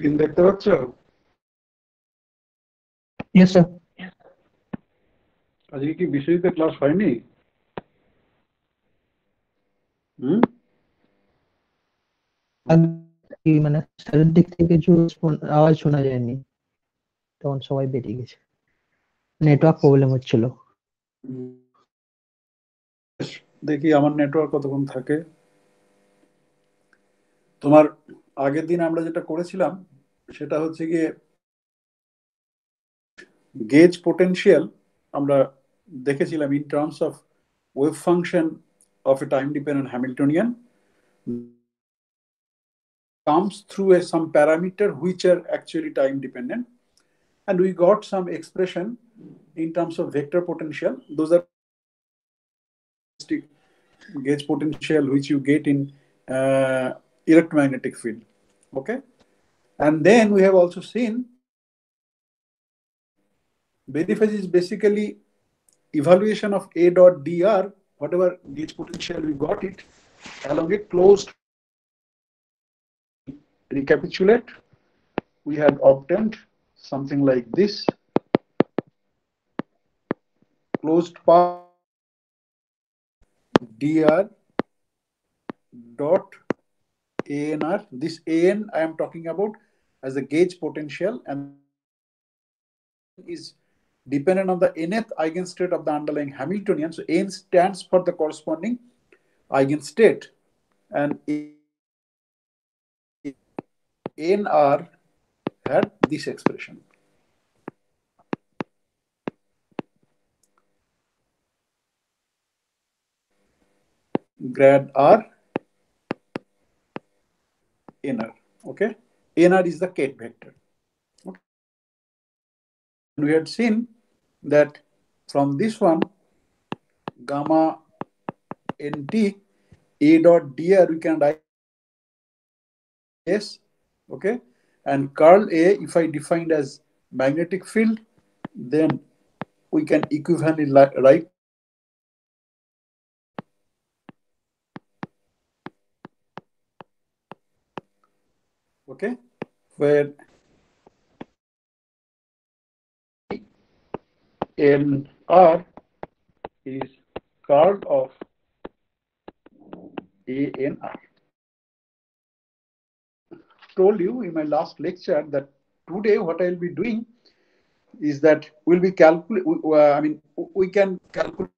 Screen দেখতে পাচ্ছ? Yes sir আজকে কি বিশ্বজিতে ক্লাস হয়নি? হুম? মানে স্যারের দিক থেকে কিছু আওয়াজ শোনা যায়নি। তখন সবাই বেরিয়ে গেছে। নেটওয়ার্ক প্রবলেম হচ্ছিল। দেখি আমার নেটওয়ার্ক কতক্ষণ থাকে। তোমার আগের দিন আমরা যেটা করেছিলাম সেটা হচ্ছে গিয়ে গেজ পোটেনশিয়াল আমরা দেখেছিলাম in terms of wave function of a time dependent Hamiltonian comes through a, some parameter which are actually time dependent and we got some expression in terms of vector potential those are gauge potential which you get in uh, electromagnetic field okay and then we have also seen phase is basically evaluation of a dot dr whatever gauge potential we got it along it closed recapitulate. We had obtained something like this. Closed path dr dot anr this an i am talking about as a gauge potential and is dependent on the nth eigenstate of the underlying hamiltonian. So n stands for the corresponding eigenstate. And nr had this expression. Grad r nr okay nr is the kate vector okay. we had seen that from this one gamma nt a dot dr we can write s okay and curl a if i defined as magnetic field then we can equivalently write okay where n r is curl of a n r told you in my last lecture that today what I'll be doing is that we'll be calculate. Uh, I mean, we can calculate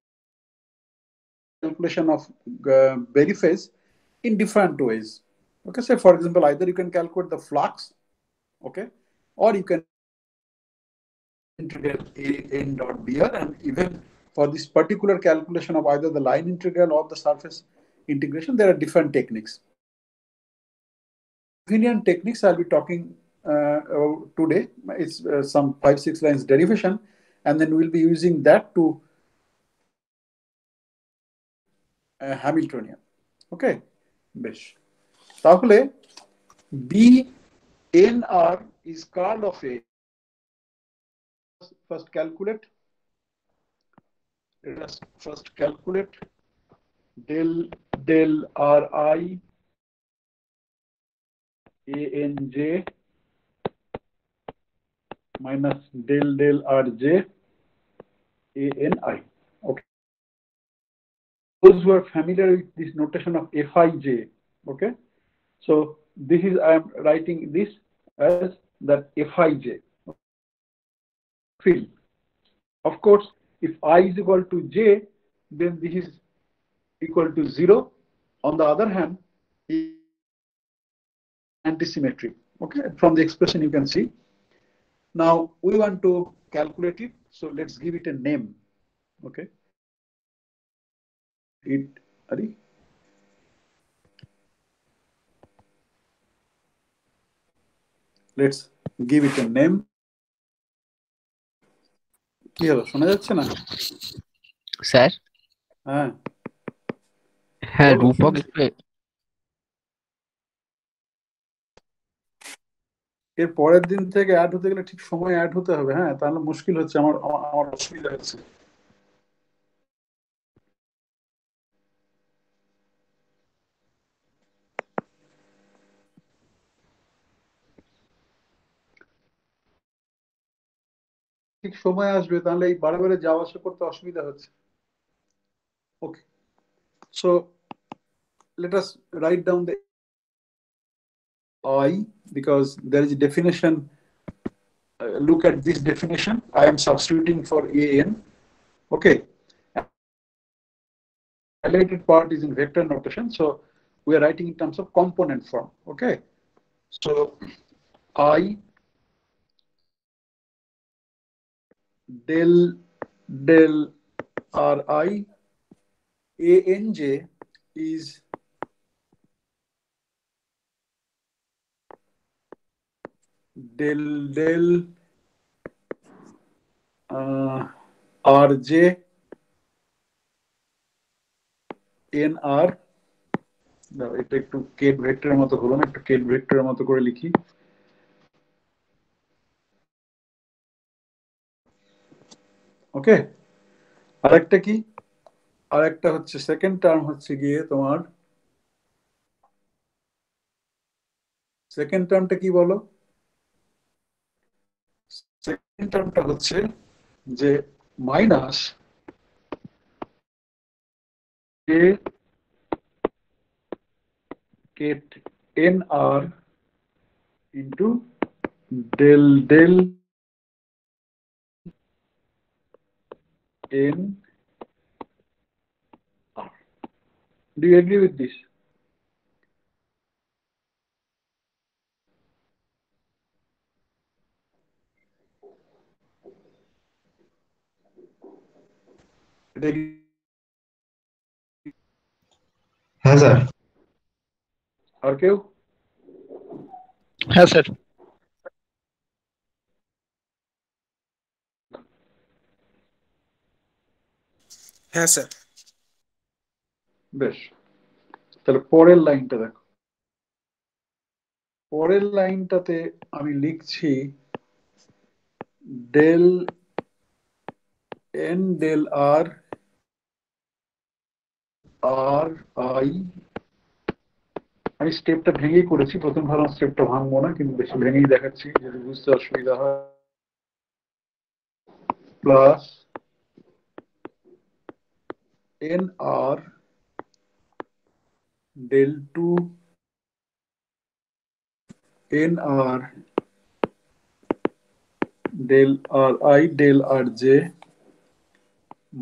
calculation of uh, Berry phase in different ways. Okay, so for example, either you can calculate the flux, okay, or you can integrate a n dot dr, and even for this particular calculation of either the line integral or the surface integration, there are different techniques. Convenient techniques I'll be talking uh, today. It's uh, some five, six lines derivation, and then we'll be using that to uh, Hamiltonian. Okay, বেশ তাহলে B NR is curl of A. First calculate. Let us first calculate del del RI ANJ minus del del RJ ANI. Okay. Those who are familiar with this notation of FIJ, okay? So this is I am writing this as that Fij field. Of course, if I is equal to J, then this is equal to zero. On the other hand, antisymmetry. Okay, from the expression you can see. Now we want to calculate it, so let's give it a name. Okay. It Ari? Let's give it a name. কি হলো শোনা যাচ্ছে না? Sir? হ্যাঁ। হ্যাঁ রূপক এর পরের দিন থেকে অ্যাড হতে গেলে ঠিক সময় অ্যাড হতে হবে হ্যাঁ তাহলে মুশকিল হচ্ছে আমার আমার অসুবিধা হচ্ছে। ঠিক সময় আসবে তাহলে এই বারে বারে যাওয়া আসা করতে অসুবিধা হচ্ছে okay so let us write down the I because there is a definition. Uh, look at this definition. I am substituting for AN. Okay. Highlighted part is in vector notation. So we are writing in terms of component form. Okay. So I del del Ri ANJ is del del uh, rj nr এটা একটু Kate ভেক্টরের মতো হলো না একটু Kate ভেক্টরের মতো করে লিখি। ওকে আরেকটা কি? আরেকটা হচ্ছে সেকেন্ড টার্ম হচ্ছে গিয়ে তোমার সেকেন্ড টার্মটা কি বলো? সেকেন্ড টার্মটা হচ্ছে যে minus K ket N R into del del in R. Do you agree with this? Yes, sir. और क्यों हाँ सर হ্যাঁ স্যার। বেশ। তাহলে পরের লাইনটা দেখো। পরের লাইনটাতে আমি লিখছি del N del R R I. আমি স্টেপটা ভেঙেই করেছি। প্রথম ভালো স্টেপটা ভাঙবো না, কিন্তু বেশি ভেঙেই দেখাচ্ছি, যদি বুঝতে অসুবিধা হয়। Plus nr del 2 nr del ri del rj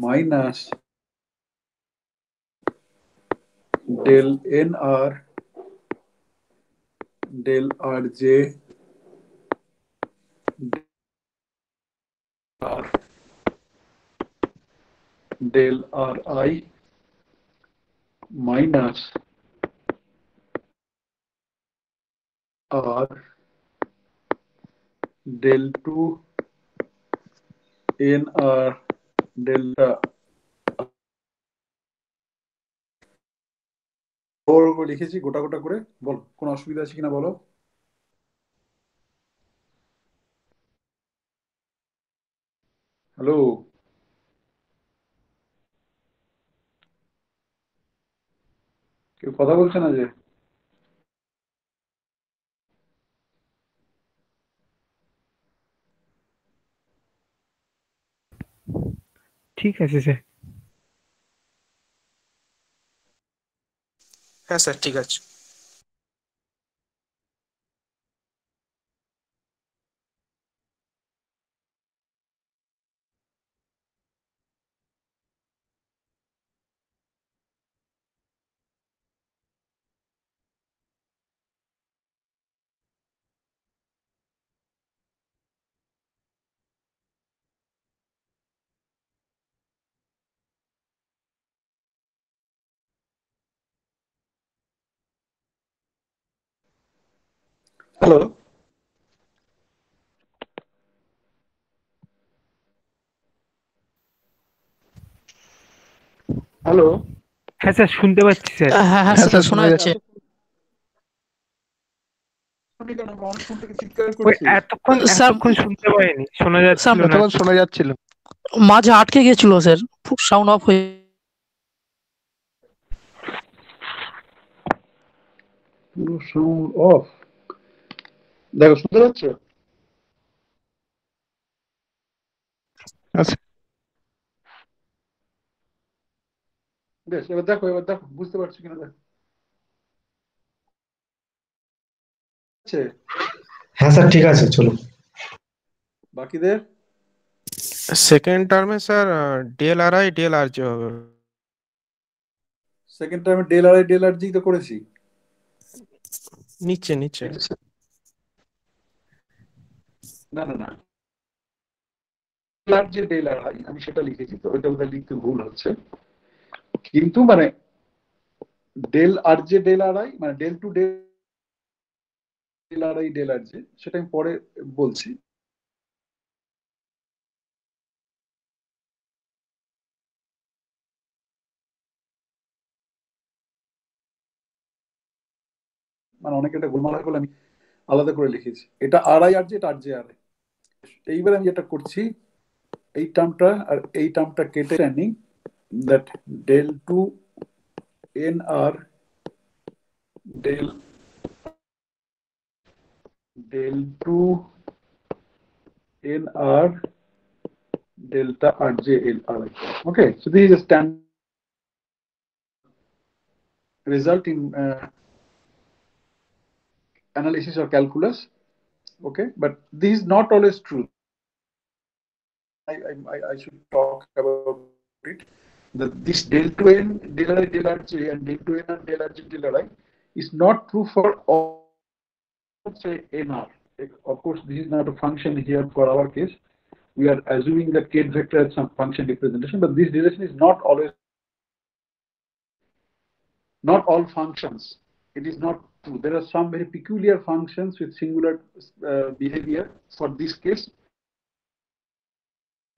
minus del nr del rj del ri minus r del 2 nr delta লিখেছি, গোটা গোটা করে। বল, কোন অসুবিধা আছে কিনা বলো? হ্যালো কেউ কথা বলছে না যে? ঠিক আছে স্যার। হ্যাঁ স্যার ঠিক আছে। হ্যালো। হ্যালো। হ্যাঁ স্যার শুনতে পাচ্ছি স্যার। হ্যাঁ হ্যাঁ স্যার শোনা যাচ্ছে। এতক্ষণ এতক্ষণ শুনতে পাইনি শোনা স্যার যাচ্ছিল না। তখন শোনা যাচ্ছিল। মাঝে আটকে গেছিল স্যার সাউন্ড অফ হয়ে সাউন্ড অফ দেখো শুনতে পাচ্ছ? আচ্ছা। বেশ এবার দেখো এবার দেখো বুঝতে পারছ কিনা দেখো। আচ্ছা। হ্যাঁ স্যার ঠিক আছে চলো বাকিদের? সেকেন্ড টার্মে স্যার ডিএলআরআই ডিএলআরজি হবে। সেকেন্ড টার্মে ডিএলআরআই ডিএলআরজি তো করেছি। নিচে নিচে না না না। যে ডেল আর আই আমি সেটা লিখেছি তো, ওইটা ওদের লিখতে ভুল হচ্ছে। কিন্তু মানে ডেল আর যে ডেল আর আই মানে del two del del R I del R যে, সেটা আমি পরে বলছি। মানে অনেকে এটা গোলমাল হয়ে গেলে আমি আলাদা করে লিখেছি। এটা আর আই আর যে, এটা আর যে আর আই এইবার আমি যেটা করছি এই টার্মটা আর এই টার্মটা কেটে আনি that del two n r del del two n r delta rj l ri okay so this is a standard result in uh, analysis or calculus Okay? But this is not always true. I, I, I- should talk about it. That this del 2 n del i del and del 2 n and del rj del ri is not true for all say nr of course this is not a function here for our case. We are assuming that k vector has some function representation but this relation is not always not all functions it is not true. There are some very peculiar functions with singular uh, behavior for this case.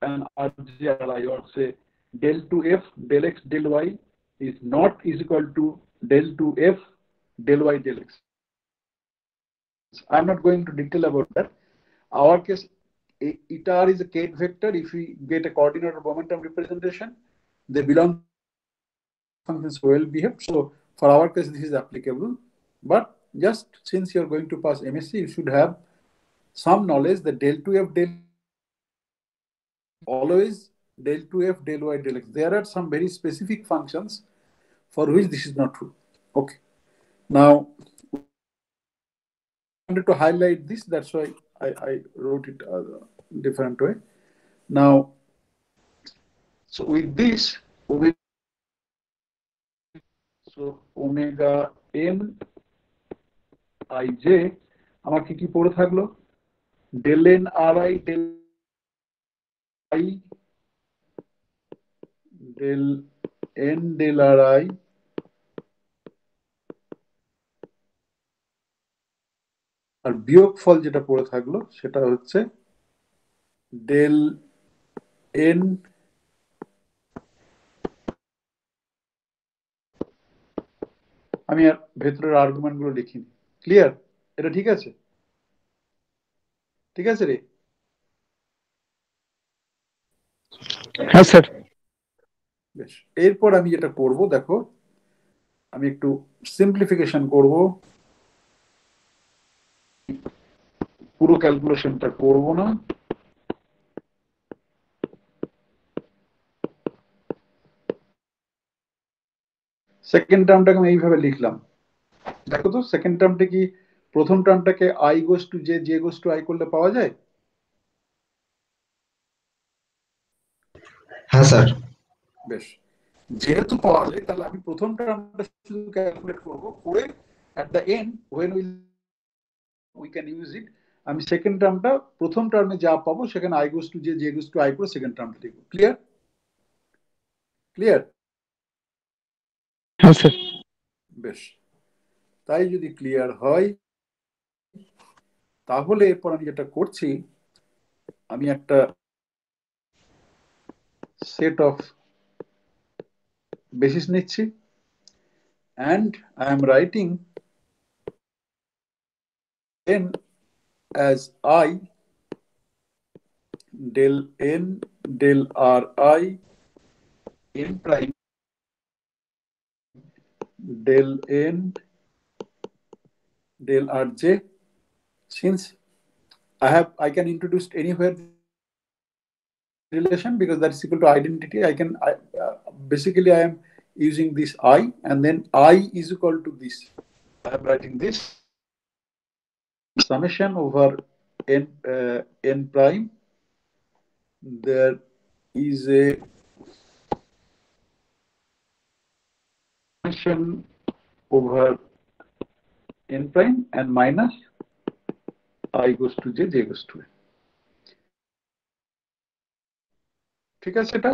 And RGRI or say del 2f del x del y is not is equal to del 2f del y del x. I'm not going to detail about that. Our case, eta r is a kate vector. If we get a coordinate or momentum representation, they belong functions well behaved. So for our case, this is applicable. But just since you're going to pass MSc, you should have some knowledge that del 2f del always del 2f del y del x. There are some very specific functions for which this is not true. Okay. Now, I wanted to highlight this. That's why I, I wrote it uh, different way. Now, so with this, with omega m i j, আমার কি কি পড়ে থাকল? Del N R I del I del N del R I R বিয়োগফল যেটা পড়ে থাকল সেটা হচ্ছে ডেল এন আমি আর ভেতরের আর্গুমেন্টগুলো লিখিনি। ক্লিয়ার এটা ঠিক আছে? ঠিক আছে রে? হ্যাঁ স্যার। বেশ। এরপর আমি যেটা করব দেখো আমি একটু সিম্পলিফিকেশন করব। পুরো ক্যালকুলেশনটা করব না। সেকেন্ড টার্মটাকে আমি এইভাবে লিখলাম। দেখো তো সেকেন্ড টার্মটা কি প্রথম টার্মটাকে I goes to J J goes to I করলে পাওয়া যায়? হ্যাঁ স্যার। বেশ। যেহেতু পাওয়া যায় তাহলে আমি প্রথম টার্মটা শুধু ক্যালকুলেট করব করে at the end when will we can use it আমি সেকেন্ড টার্মটা প্রথম টার্মে যা পাবো সেখানে I goes to J J goes to I করে সেকেন্ড টার্মটা লিখব। ক্লিয়ার ক্লিয়ার হ্যাঁ স্যার বেশ। তাই যদি ক্লিয়ার হয়, তাহলে এরপর আমি যেটা করছি, আমি একটা সেট অফ বেসিস নিচ্ছি and I am writing n as i del n del r i n prime del n del rj since i have i can introduce anywhere relation because that is equal to identity i can I, uh, basically i am using this i and then i is equal to this. I am writing this summation over n uh, n prime. There is a summation over n prime and minus i goes to j, j goes to a. ঠিক আছে এটা?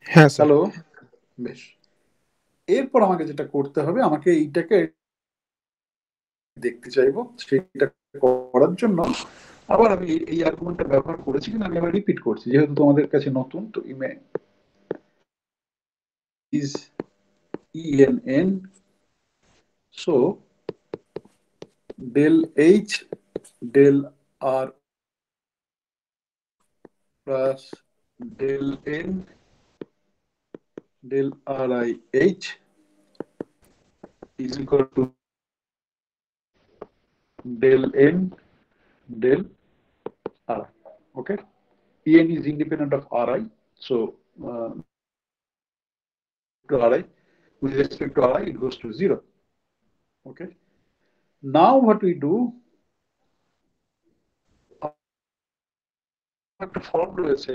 হ্যাঁ sir. Hello বেশ। এরপর আমাকে যেটা করতে হবে আমাকে এইটাকে দেখতে চাইব সেটা করার জন্য। আবার আমি এই- এই আর্গুমেন্টটা ব্যবহার করেছি কিন্তু আমি আবার রিপিট করছি যেহেতু তোমাদের কাছে নতুন তো ইমে is ENN. So del H del R plus del N del RIH is equal to del N del R. Okay. EN is independent of RI. So uh, to Ri, with respect to Ri, it goes to zero. Okay. Now what we do, একটা form রয়েছে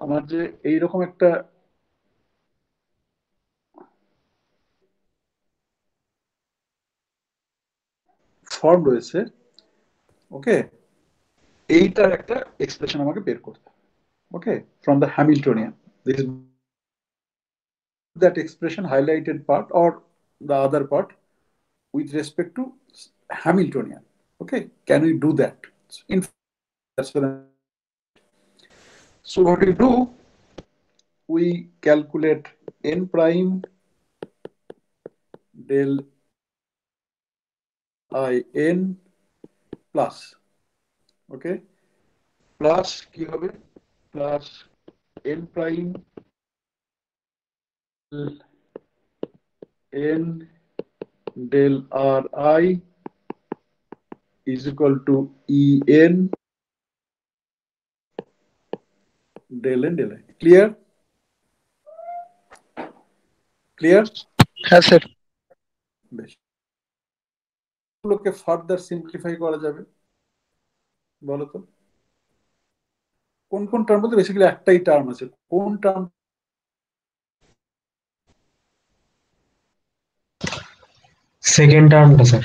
আমার যে এইরকম একটা form রয়েছে ওকে এইটার একটা expression আমাকে বের করতে okay from the Hamiltonian this that expression highlighted part or the other part with respect to Hamiltonian. Okay, can we do that? In that's what so what we do, we calculate n prime del i n plus, okay, plus q plus n prime n del r i is equal to e n del n del i. Clear? Clear? হ্যাঁ sir বেশ। গুলোকে further simplify করা যাবে। বলো তো। কোন কোন term বলতে বেসিক্যালি একটাই টার্ম আছে। কোন টার্ম সেকেন্ড টার্মটা স্যার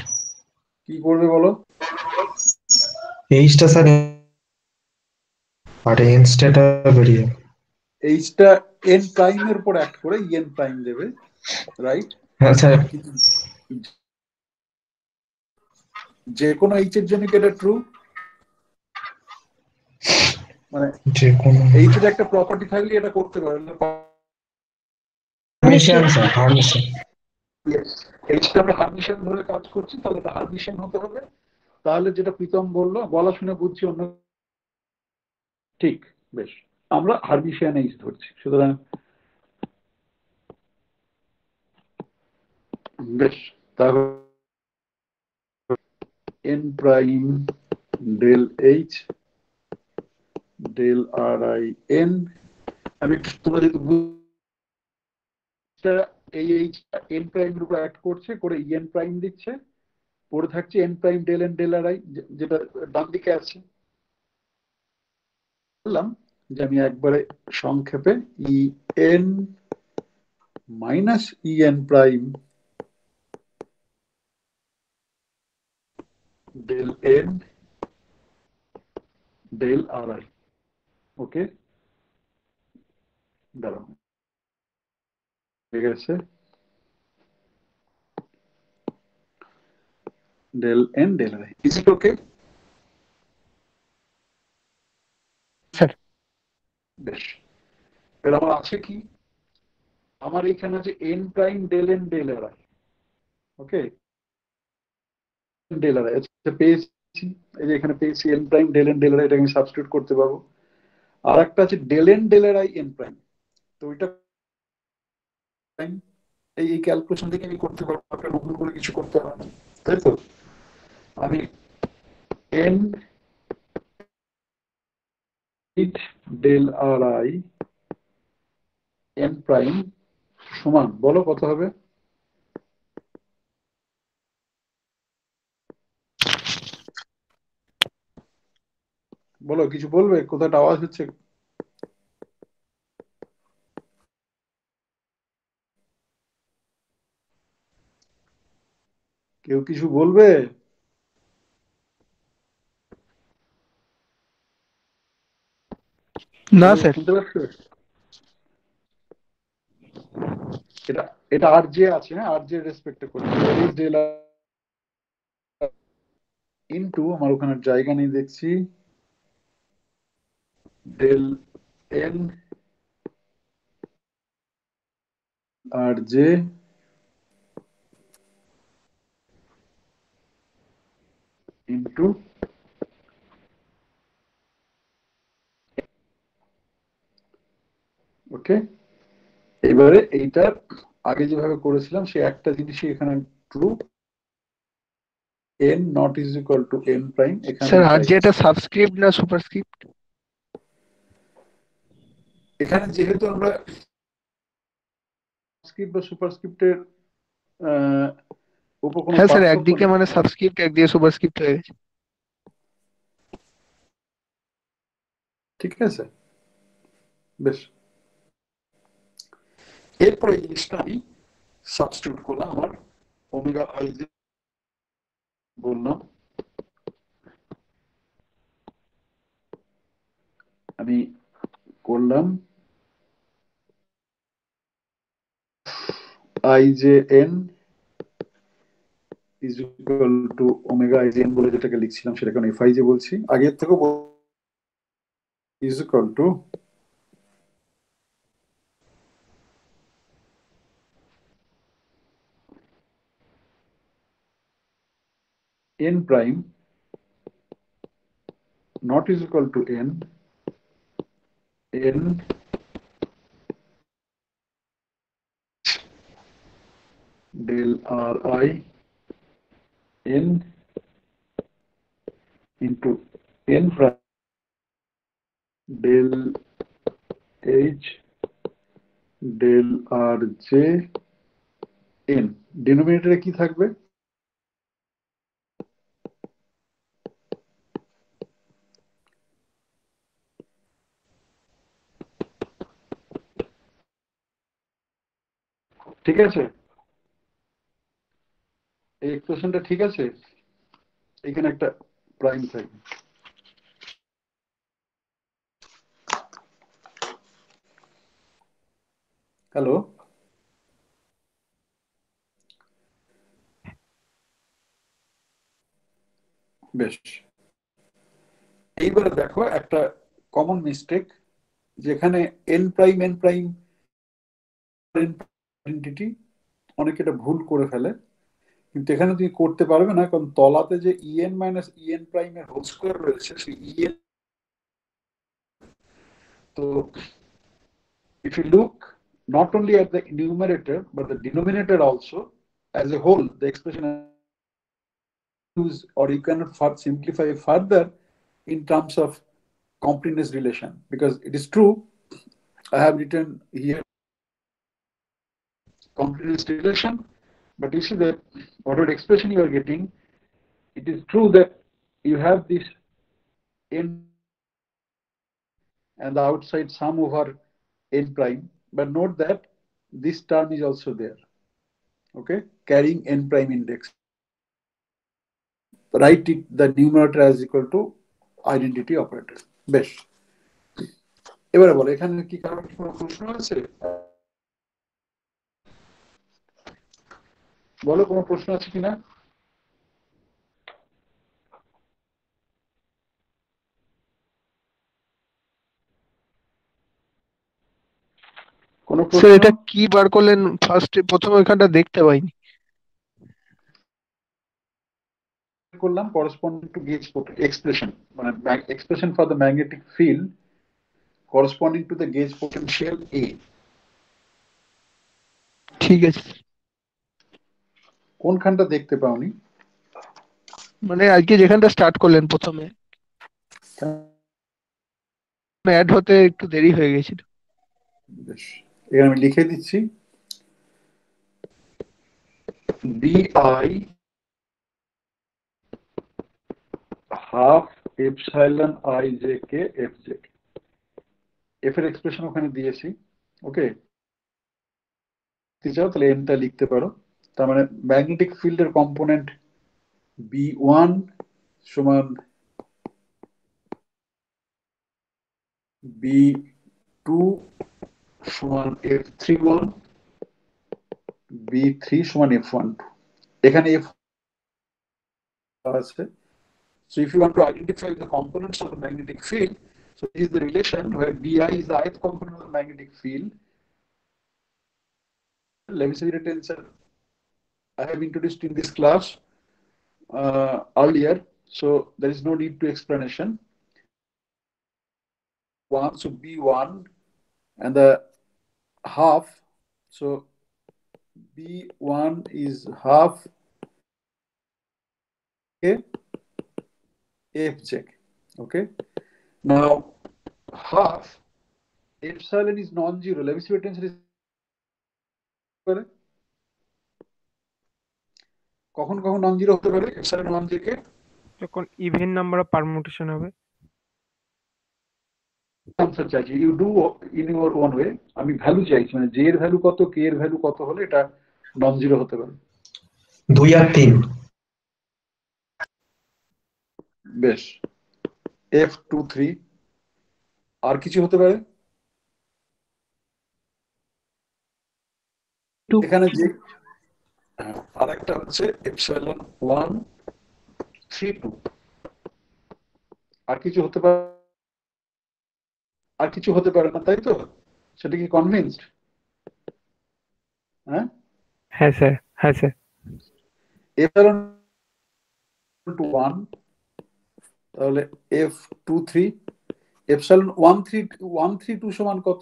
কি করবে বলো? এইচটা স্যার আর এনস্টেটা বেরিয়ে এইচটা এন প্রাইম এর উপর অ্যাক্ট করে ইএন প্রাইম দেবে রাইট হ্যাঁ স্যার যে কোনো এইচ এর জন্য কি এটা ট্রু মানে যে কোনো এইচ এর একটা প্রপার্টি থাকলে এটা করতে পারে হারমিশিয়ান স্যার তাহলে যেটা প্রীতম বলল বলা শুনে বুঝছি অন্য ঠিক, বেশ। আমরা হারমিশিয়ান এইচ ধরছি, সুতরাং বেশ, তাহলে N prime del H del R I N আমি তোমরা যেহেতু এই এইচ এন প্রাইমের উপর অ্যাক্ট করছে, করে ইএন প্রাইম দিচ্ছে। পড়ে থাকছে N prime del N del R I যেটা ডান দিকে আছে। বললাম যে আমি একবারে সংক্ষেপে E N minus E N prime del N del R I okay দাঁড়াও। ঠিক আছে del n del i. Is it okay? Sir বেশ এবার আমার আছে কি আমার এখানে আছে n prime del n del R I okay del R I আচ্ছা পেয়েছি এই যে এখানে পেয়েছি n prime del n del R I এটা আমি সাবস্টিটিউট করতে পারব আর একটা আছে del n del R I n prime তো ওইটা prime, এই এই ক্যালকুলেশন থেকে আমি করতে পারব আপনার করে কিছু করতে হবে না। তাই তো? আমি n it del ri N prime সমান বলো কত হবে? বলো কিছু বলবে? কোথায় আওয়াজ হচ্ছে? কেউ কিছু বলবে? না স্যার। শুনতে পাচ্ছ? এটা এটা আর জে আছে হ্যাঁ? আর রেসপেক্টে করছি। ইনটু আমার ওখানে জায়গা নেই দেখছি। Del N R J into okay এবারে এইটার আগে যেভাবে করেছিলাম সে একটা জিনিসই এখানে true n not is equal to n prime এখানে স্যার আর যেটা সাবস্ক্রিপ্ট না সুপারস্ক্রিপ্ট এখানে যেহেতু আমরা স্ক্রিপ্ট বা সুপারস্ক্রিপ্টের উপর কোনো হ্যাঁ স্যার একদিকে মানে সাবস্ক্রিপ্ট একদিকে সুপারস্ক্রিপ্ট হয়ে গেছে। ঠিক আছে। বেশ। এরপরে এই জিনিসটা আমি সাবস্টিটিউট করলাম আমার ওমেগা আই বললাম। আমি করলাম I J N is equal to omega I N বলে যেটাকে লিখছিলাম সেটাকে এফ আই জে বলছি। আগের থেকেও is equal to n prime not is equal to n n del ri n into n prime del h del rj n ডিনোমিনেটরে কি থাকবে ঠিক আছে এই এক্সপ্রেশনটা ঠিক আছে? এখানে একটা প্রাইম থাকবে হ্যালো বেশ। এইবারে দেখো একটা কমন মিস্টেক যেখানে এন প্রাইম এন প্রাইম অনেকে এটা ভুল করে ফেলে। কিন্তু এখানে তুমি করতে পারবে না কারণ তলাতে যে ইএন মাইনাস ইএন প্রাইমের হোল স্কোয়ার রয়েছে সেই ইএন তো if you look not only at the numerator but the denominator also as a whole the expression use or you cannot fur- simplify further in terms of completeness relation because it is true i have written here completeness relation but you see that whatever expression you are getting it is true that you have this n and the outside sum over n prime but note that this term is also there okay carrying n prime index write it the numerator as equal to identity operator বেশ এবারে বলো এখানে কি কারো কি কোনো প্রশ্ন আছে বলো কোনো প্রশ্ন আছে কিনা? প্রশ্ন? এটা কি বার করলেন? ফার্স্টে প্রথমে দেখতে পাইনি। করলাম করসপন্ডিং মানে expression for the magnetic field corresponding to the gauge এ ঠিক আছে। কোনখানটা দেখতে পাওনি? মানে আজকে যেখানটা স্টার্ট করলেন প্রথমে? অ্যাড হতে একটু দেরি হয়ে গেছিল। বেশ এখানে আমি লিখে দিচ্ছি। D I half epsilon I J K F J K F এর এক্সপ্রেশন ওখানে দিয়েছি ওকে চাও তাহলে এনটা লিখতে পারো। তার মানে ম্যাগনেটিক ফিল্ডের কম্পোনেন্ট বি ওয়ান সমান বি টু সমান F three one B three সমান এফ ওয়ান টু এখানে এফ আছে So if you want to identify the components of the magnetic field, so this is the relation where Bi is the ith component of the magnetic field. Levisseur tensor I have introduced in this class uh, earlier, so there is no need to explanation. One so B1 and the half, so B1 is half. Okay. F check. Okay. Now half epsilon is non-zero. Levisseur tensor is. পারে কখন কখন non zero হতে পারে? Epsilon one থেকে যখন even number of permutation হবে। Answer চাইছি। You do in your own way আমি ভ্যালু চাইছি মানে জে এর ভ্যালু কত কে এর ভ্যালু কত হলে এটা নন জিরো হতে পারে। দুই আর তিন। বেশ। এফ টু থ্রি আর কিছু হতে পারে? এখানে যে আর একটা হচ্ছে এপসাইলন ওয়ান থ্রি টু। আর কিছু হতে পারে আর কিছু হতে পারে না তাই তো? সেটা কি কনভিন্সড হ্যাঁ? হ্যাঁ স্যার হ্যাঁ স্যার। এপসাইলন টু ওয়ান তাহলে F two three. Epsilon one three one three two সমান কত?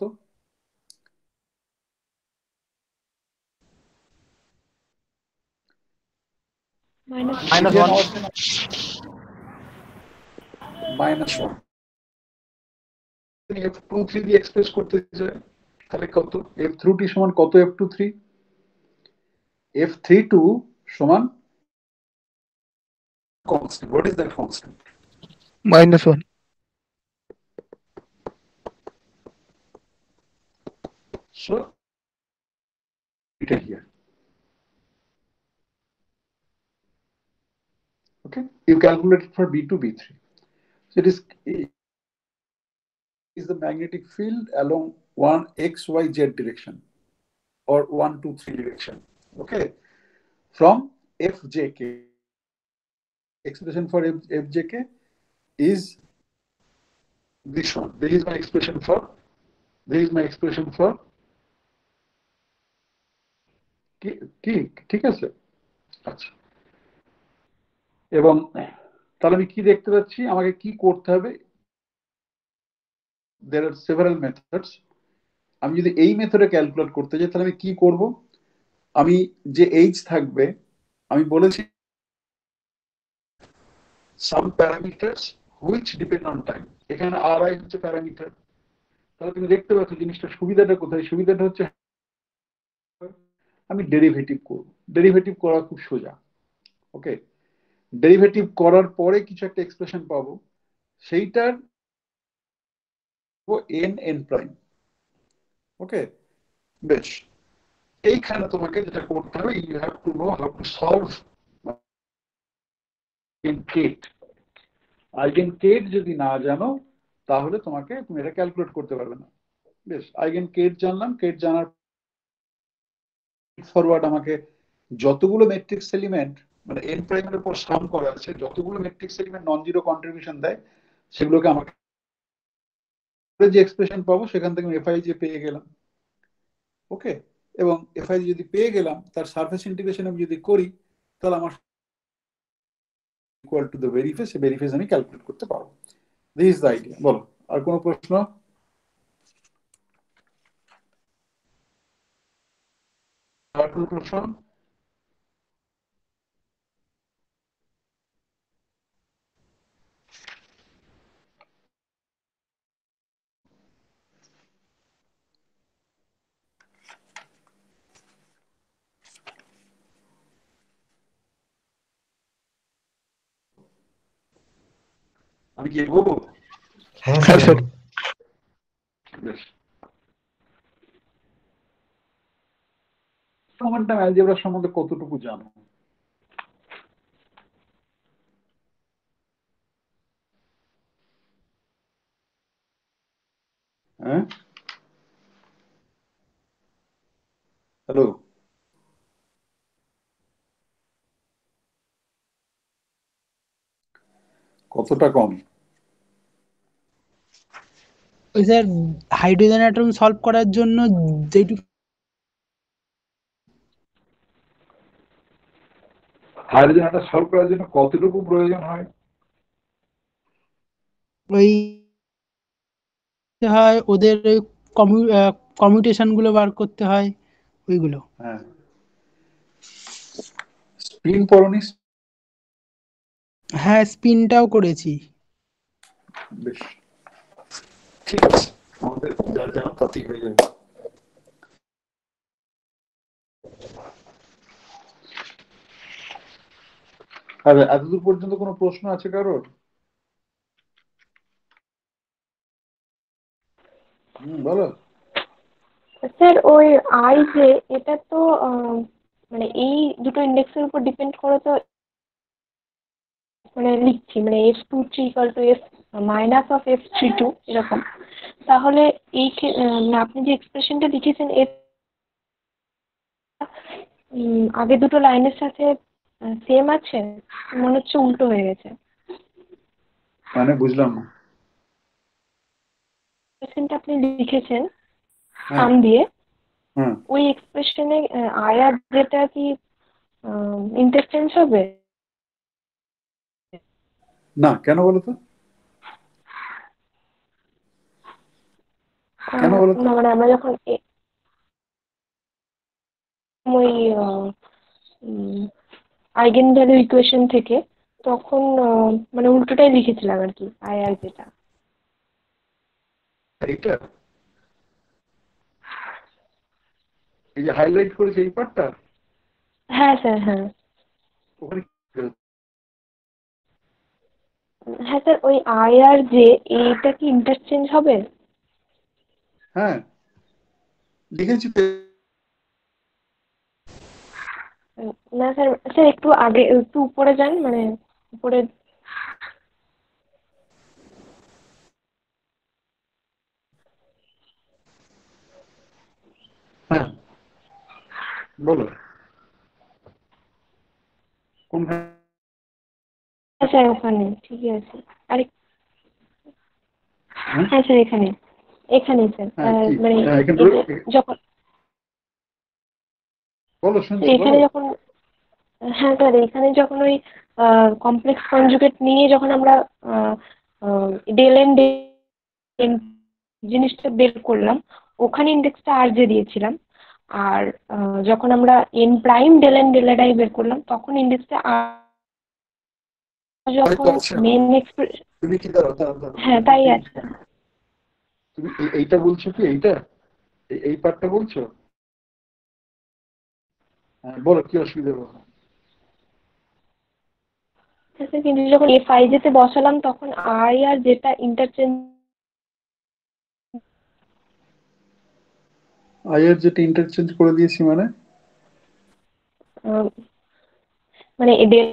Minus one. Minus one F two three দিয়ে এক্সপ্রেস করতে চাই তাহলে কত এফ থ্রু টি সমান কত F two three F three two সমান constant. What is that constant? Minus one. So, written here. Okay, you calculate it for B2, B3. So it is is the magnetic field along one x, y, z direction or one, two, three direction. Okay, from FJK. Expression for F, FJK is this one. This is my expression for. This is my expression for. কি কি ঠিক আছে আচ্ছা এবং তাহলে আমি কি দেখতে পাচ্ছি? আমাকে কি করতে হবে? দের আর সেভারাল মেথডস আমি যদি এই মেথডে ক্যালকুলেট করতে চাই তাহলে আমি কি করব? আমি যে এইচ থাকবে, আমি বলেছি some parameters which depend on time এখানে আর আই হচ্ছে প্যারামিটার তাহলে তুমি দেখতে পাচ্ছ জিনিসটা সুবিধাটা কোথায়? সুবিধাটা হচ্ছে আমি ডেরিভেটিভ করব। ডেরিভেটিভ করা খুব সোজা। ওকে ডেরিভেটিভ করার পরে কিছু একটা এক্সপ্রেশন পাবো। সেইটার এন এন প্রাইম ওকে বেশ। এইখানে তোমাকে যেটা করতে হবে you have to know how to solve ket eigen ket যদি না জানো তাহলে তোমাকে তুমি এটা ক্যালকুলেট করতে পারবে না। বেশ আইগেন কেট জানলাম। কেট জানার ফরওয়ার্ড আমাকে যতগুলো ম্যাট্রিক্স এলিমেন্ট মানে এন প্রাইমের উপর সাম করা আছে। যতগুলো matrix element non zero contribution দেয়, সেগুলোকে আমাকে যে এক্সপ্রেশন পাবো, সেখান থেকে আমি এফআই যে পেয়ে গেলাম। ওকে এবং এফআই যদি পেয়ে গেলাম, তার সারফেস ইন্টিগ্রেশন আমি যদি করি, তাহলে আমার ইকুয়াল টু দ্য ভেরিফেস সেই ভেরিফেস আমি ক্যালকুলেট করতে পারব। দিস ইজ দ্য আইডিয়া বলো, আর কোনো প্রশ্ন? আর কোনো প্রশ্ন? আমি কি এগোবো হ্যাঁ স্যার স্যার। বেশ। মোমেন্টাম অ্যালজেব্রা সম্বন্ধে কতটুকু জানো? হ্যাঁ? হ্যালো? কতটা কম? ওই স্যার হাইড্রোজেন অ্যাটম সলভ করার জন্য যেটুকু হাইড্রোজেন অ্যাটম সলভ করার জন্য কতটুকু প্রয়োজন হয়? ওই হয় ওদের কমিউটেশনগুলো বার করতে হয় ওইগুলো। হ্যাঁ। স্পিন হ্যাঁ স্পিনটাও করেছি। বেশ। ঠিক আছে। আমাদের যা জানা তাতেই হয়ে যাবে। আর এতদূর পর্যন্ত কোনো প্রশ্ন আছে কারোর? হুম বলো। স্যার ওই আই যে এটা তো আহ, মানে এই দুটো ইন্ডেক্সের উপর ডিপেন্ড করে তো মানে লিখছি মানে F two three equal to F minus of F three two এরকম। তাহলে এই আপনি যে এক্সপ্রেশনটা লিখেছেন এর আগের দুটো লাইনের সাথে সেম আছে? মনে হচ্ছে উল্টো হয়ে গেছে। মানে বুঝলাম না। এক্সপ্রেশনটা আপনি লিখেছেন হ্যাঁ। সাম দিয়ে। হ্যাঁ। ওই এক্সপ্রেশনে আয়ার যেটা কি ইন্টারচেঞ্জ হবে? না কেন বলো তো? কেন বলো তো? না মানে আমরা যখন এ- ওই আইগেন ভ্যালু ইকুয়েশন থেকে তখন মানে উল্টোটাই লিখেছিলাম আর কি আই আর যেটা। এইটা? এই যে হাইলাইট করেছে এই পার্টটা হ্যাঁ স্যার হ্যাঁ। ওখানে হ্যাঁ স্যার ওই আই আর যে এইটা কি ইন্টারচেঞ্জ হবে? হ্যাঁ লিখেছি না স্যার স্যার একটু আগে একটু উপরে যান মানে উপরে। হ্যাঁ বলো। স্যার ওখানে ঠিকই আছে। আরে হ্যাঁ? হ্যাঁ স্যার এখানে। এখানে স্যার? মানে হ্যাঁ, যখন এখানে যখন হ্যাঁ স্যার এখানে যখন ওই কমপ্লেক্স কনজুগেট নিয়ে যখন আমরা ডেল এন ডে জিনিসটা বের করলাম ওখানে ইন্ডেক্সটা আর যে দিয়েছিলাম আর যখন আমরা N prime del N del I বের করলাম তখন ইন্ডেক্সটা যখন। Main expression. হ্যাঁ তাই আছে তুমি এইটা বলছো কি? এইটা? এই- পার্টটা বলছো? হ্যাঁ বলো কি অসুবিধা বলো। আচ্ছা, কিন্তু যখন এফ আই যেতে বসালাম তখন আই আর যেটা ইন্টারচেঞ্জ আইয়ের যেটা ইন্টারচেঞ্জ করে দিয়েছি মানে? মানে ডেল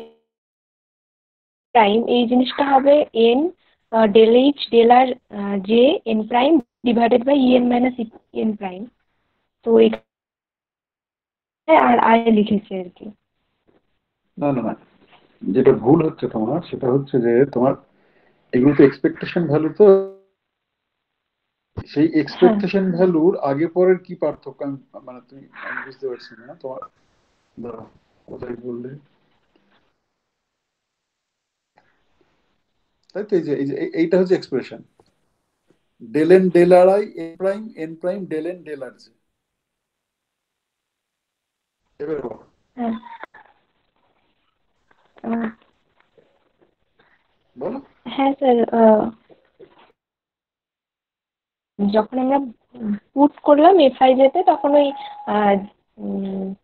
এই জিনিসটা হবে N del H del R J N prime divided by E N minus N prime তো এখানে আর আই লিখেছে আর কি না না না যেটা ভুল হচ্ছে তোমার সেটা হচ্ছে যে তোমার এগুলো তো এক্সপেকটেশন ভ্যালু তো সেই এক্সপেকটেশন ভ্যালুর আগে পরের কি পার্থক্য? আমি মানে তুমি আমি বুঝতে পারছি না তোমার দাঁড়াও কোথায় বললে? তাই তো? এই যে এই যে এই- এইটা হচ্ছে expression del n del r i n prime n prime del n del r g এবার বলো। হ্যাঁ। হ্যাঁ স্যার যখন আমরা পুট করলাম এফ আই যেতে তখন ওই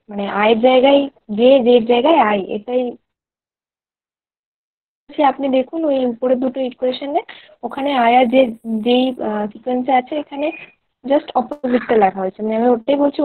মানে আয়ের জায়গায় যে জের জায়গায় আয় এটাই বলছি আপনি দেখুন ওই উপরের দুটো ইকুয়েশনে ওখানে আয়া যে যেই সিকোয়েন্সে আছে, এখানে জাস্ট অপোজিটটা লেখা হয়েছে। মানে আমি ওটাই বলছি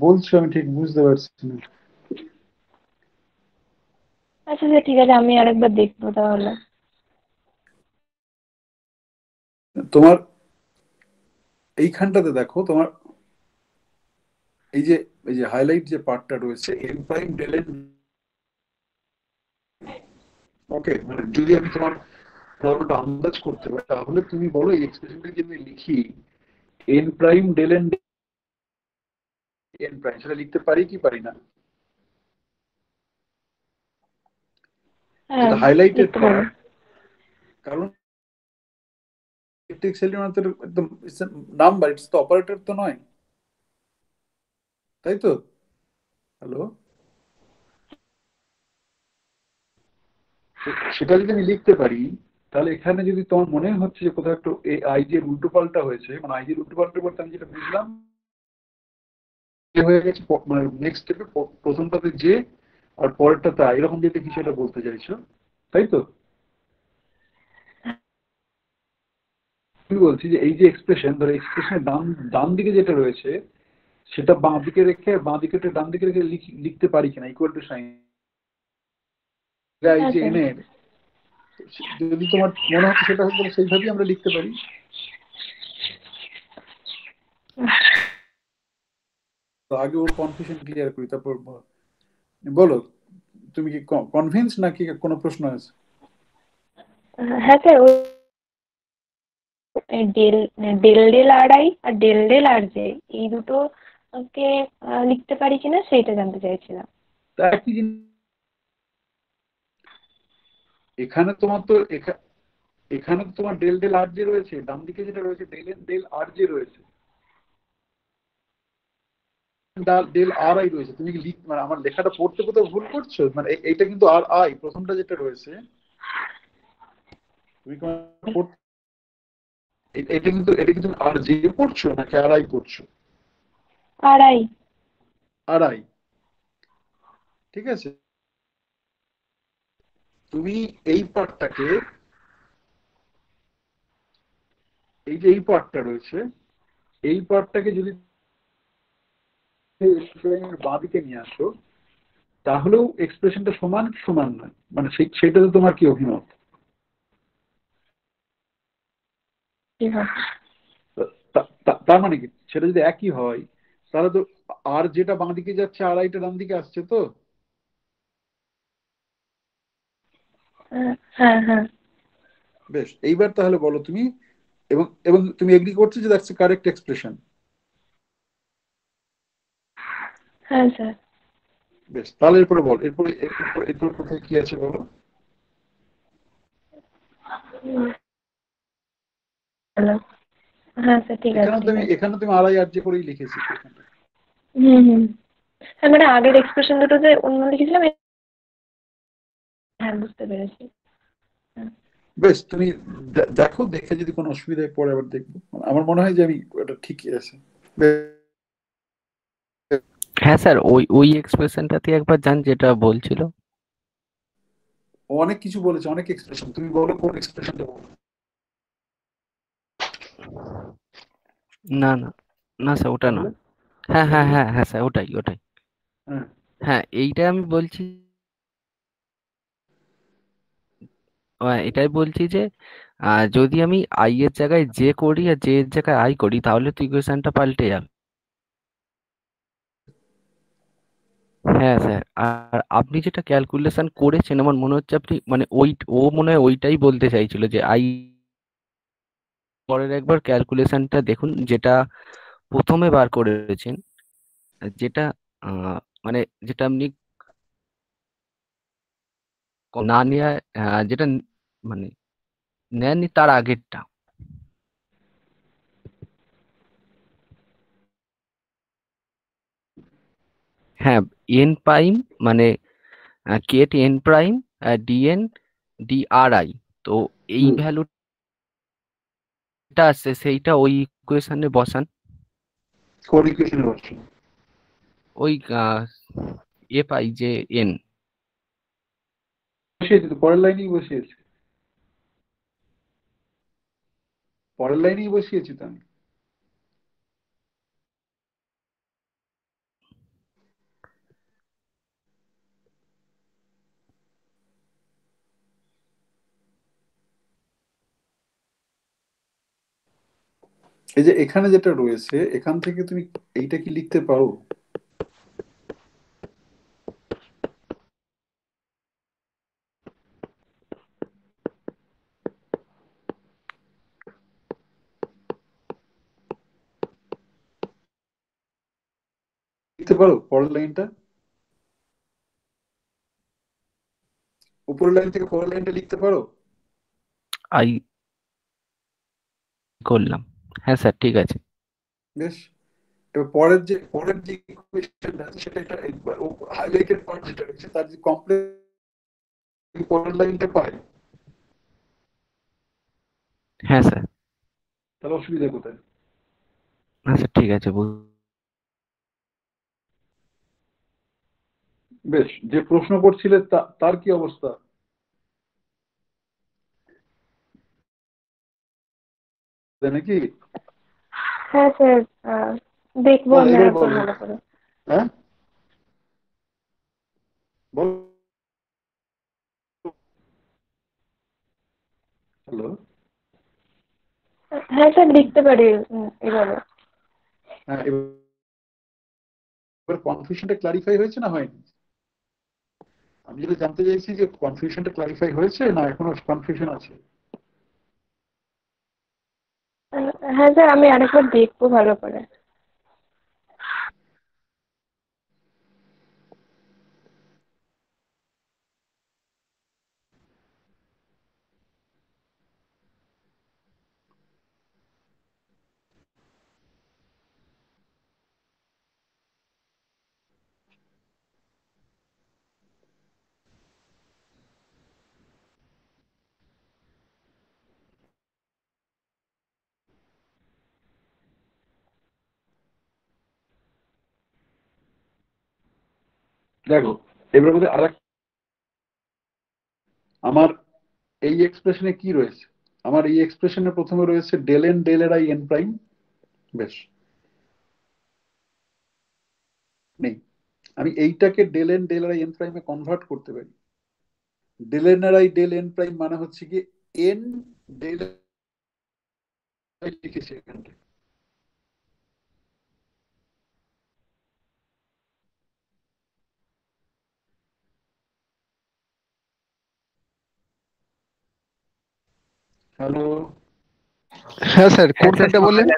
বলছো আমি ঠিক বুঝতে পারছি না। আচ্ছা আচ্ছা ঠিক আছে আমি আরেকবার দেখব তাহলে। তোমার এইখানটাতে দেখো তোমার এই যে এই যে হাইলাইট যে পার্টটা রয়েছে n prime del n okay মানে যদি আমি তোমার প্রবলেমটা আন্দাজ করতে পারি তাহলে তুমি বলো এই এক্সপ্রেশনটা যদি আমি লিখি n prime del n n prime সেটা লিখতে পারি কি পারি না? হ্যাঁ হাইলাইটেড পারো। পার্ট কারণ ইলেকট্রিক এলিমেন্টের একদম নাম্বার ইটস তো অপারেটর তো নয়। তাই তো? হ্যালো সেটা যদি আমি লিখতে পারি তাহলে এখানে যদি তোমার মনে হচ্ছে যে কোথাও একটু এই আইজি এর উল্টো পাল্টা হয়েছে মানে আইজি উল্টো পাল্টা বলতে আমি যেটা বুঝলাম হয়ে গেছে মানে নেক্সট স্টেপে প্রথমটাতে যে আর পরেরটাতে আই এরকম যেটা কিছু এটা বলতে চাইছো তাই তো? আমি বলছি যে এই যে এক্সপ্রেশন ধরো এক্সপ্রেশনের ডান ডান দিকে যেটা রয়েছে সেটা বাঁ দিকে রেখে বাঁ দিকে ডান দিকে রেখে লিখ- লিখতে পারি কিনা ইকুয়াল টু সাইন এই যে আচ্ছা। এনে যদি তোমার মনে হচ্ছে সেটা হচ্ছে সেইভাবেই আমরা লিখতে পারি। তো আগে ওর কনফিউশন ক্লিয়ার করি তারপর বলো তুমি কি কনভিন্স নাকি কোনো প্রশ্ন আছে? হ্যাঁ sir del del del r i R del del R j এই দুটো কে লিখতে পারি কিনা সেইটা জানতে চাইছিলাম। এখানে তোমার তো এখা- এখানে তোমার ডেল ডেল আর যে রয়েছে ডান দিকে যেটা রয়েছে ডেল ডেল আর যে রয়েছে। ডেল আর আই রয়েছে। তুমি কি লিখ মানে আমার লেখাটা পড়তে কোথাও ভুল করছ? মানে এইটা কিন্তু আর আই প্রথমটা যেটা রয়েছে তুমি কি এটা কিন্তু এটা কিন্তু আর জে পড়ছো নাকি আর আই পড়ছো? R i. R i. ঠিক আছে? তুমি এই পার্টটাকে এই যে এই পার্টটা রয়েছে এই পার্টটাকে যদি বাঁ দিকে নিয়ে আসো তাহলেও এক্সপ্রেশনটা সমান কি সমান নয়? মানে সে- সেটাতে তোমার কি অভিমত? তা- তা- তার মানে কি? সেটা যদি একই হয় তাহলে তো আর যেটা বাঁ দিকে যাচ্ছে আর আইটা ডান দিকে আসছে তো? হ্যাঁ হ্যাঁ। বেশ এইবার তাহলে বলো তুমি এবং এবং তুমি এগ্রি করছ যে দ্যাটস কারেক্ট এক্সপ্রেশন হ্যাঁ স্যার। বেশ তাহলে এরপরে বল এরপরে এরপরে কোথায় কি আছে বলো? হ্যালো। হ্যাঁ স্যার ঠিক আছে এখানে তুমি এখানে তুমি আড়াই আর যে করেই লিখেছি হুম হুম। হ্যাঁ মানে আগের এক্সপ্রেশন দুটো যে অন্য লিখেছিলাম হ্যাঁ বুঝতে পেরেছি। বেশ তুমি দেখো দেখে যদি কোনো অসুবিধায় পড়ে আবার দেখব। আমার মনে হয় যে আমি ওটা ঠিকই আছে। হ্যাঁ স্যার ওই ওই এক্সপ্রেশনটাতে একবার যান যেটা বলছিল। অনেক কিছু বলেছে অনেক এক্সপ্রেশন তুমি বলো কোন এক্সপ্রেশনটা বলো। না না না স্যার ওটা না। হ্যাঁ হ্যাঁ হ্যাঁ হ্যাঁ স্যার ওটাই ওটাই। হ্যাঁ। হ্যাঁ এইটা আমি বলছি আহ, এটাই বলছি যে যদি আমি আই এর জায়গায় জে করি আর জে এর জায়গায় আই করি তাহলে তো ইকুয়েশনটা পাল্টে যাবে। হ্যাঁ স্যার। আর আপনি যেটা ক্যালকুলেশন করেছেন, আমার মনে হচ্ছে আপনি মানে ওই, ও মনে হয় ওইটাই বলতে চাইছিল যে আই পরের একবার ক্যালকুলেশনটা দেখুন, যেটা প্রথমে বার করেছেন, যেটা মানে যেটা আপনি না নেওয়া যেটা মানে নেননি তার আগেরটা। হ্যাঁ এন প্রাইম মানে ket n prime d n d r i তো এই। ভ্যালুটা আসছে সেইটা ওই ইকুয়েশনে বসান। কোন ইকুয়েশনে বসছে ওই এ পাই যে এন বসিয়েছি তো পরের লাইনেই বসিয়েছি। পরের লাইনেই বসিয়েছি তো আমি। এই যে এখানে যেটা রয়েছে, এখান থেকে তুমি এইটা কি লিখতে পারো? লিখতে পারো পরের লাইনটা? উপরের লাইন থেকে পরের লাইনটা লিখতে পারো? আই করলাম। হ্যাঁ স্যার ঠিক আছে। বেশ। পরের যে পরের যে ইকুয়েশনটা আছে সেটা এটা হাইলাইটেড পার্ট যেটা রয়েছে তার যে পরের লাইনটা পায়। হ্যাঁ স্যার। তাহলে অসুবিধা কোথায়? হ্যাঁ স্যার ঠিক আছে বেশ যে প্রশ্ন করছিলে তার কি অবস্থা? নাকি? হ্যাঁ স্যার দেখব আমি আরেকবার। ভালো করে। হ্যাঁ? বল হ্যালো? হ্যাঁ স্যার লিখতে পারি এভাবে। হ্যাঁ এবার- এবার কনফিউশনটা ক্লারিফাই হয়েছে না হয়নি? আমি যেটা জানতে চাইছি যে কনফিউশনটা ক্লারিফাই হয়েছে না এখনও কনফিউশন আছে? হ্যাঁ স্যার আমি আরেকবার দেখব ভালো করে। দেখো এবার মধ্যে আর আমার এই এক্সপ্রেশনে কি রয়েছে? আমার এই এক্সপ্রেশনে প্রথমে রয়েছে del n del r i n prime বেশ। নেই। আমি এইটাকে del n del r i n প্রাইমে কনভার্ট করতে পারি। Del n r i del n prime মানে হচ্ছে কি এন ডেল লিখেছি এখানটা হ্যালো। হ্যাঁ স্যার কোনখানটা বললেন?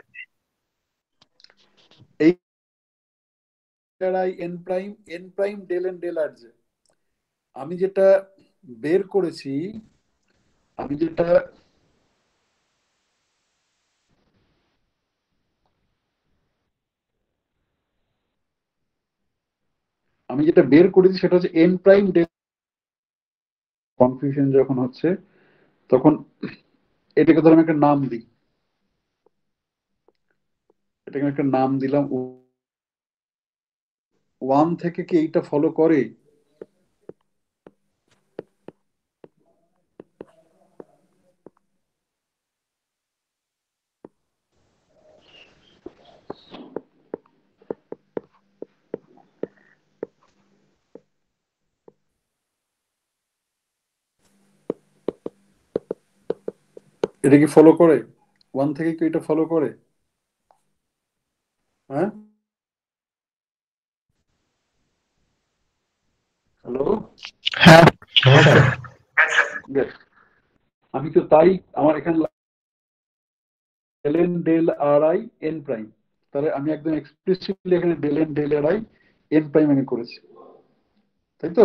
I n prime n prime del n del r আমি যেটা বের করেছি আমি যেটা আমি যেটা বের করেছি সেটা হচ্ছে এন প্রাইম ডেল কনফিউশন যখন হচ্ছে তখন এটাকে ধর আমি একটা নাম দিই। এটাকে আমি একটা নাম দিলাম। ওয়ান থেকে কি এইটা ফলো করে? এটা কি ফলো করে? ওয়ান থেকে কি এটা ফলো করে? হ্যাঁ? হ্যালো হ্যাঁ। আমি তো তাই আমার এখানে del del r i n prime তাহলে আমি একদম এক্সপ্লিসিটলি এখানে del n del r i n prime আমি করেছি। তাই তো?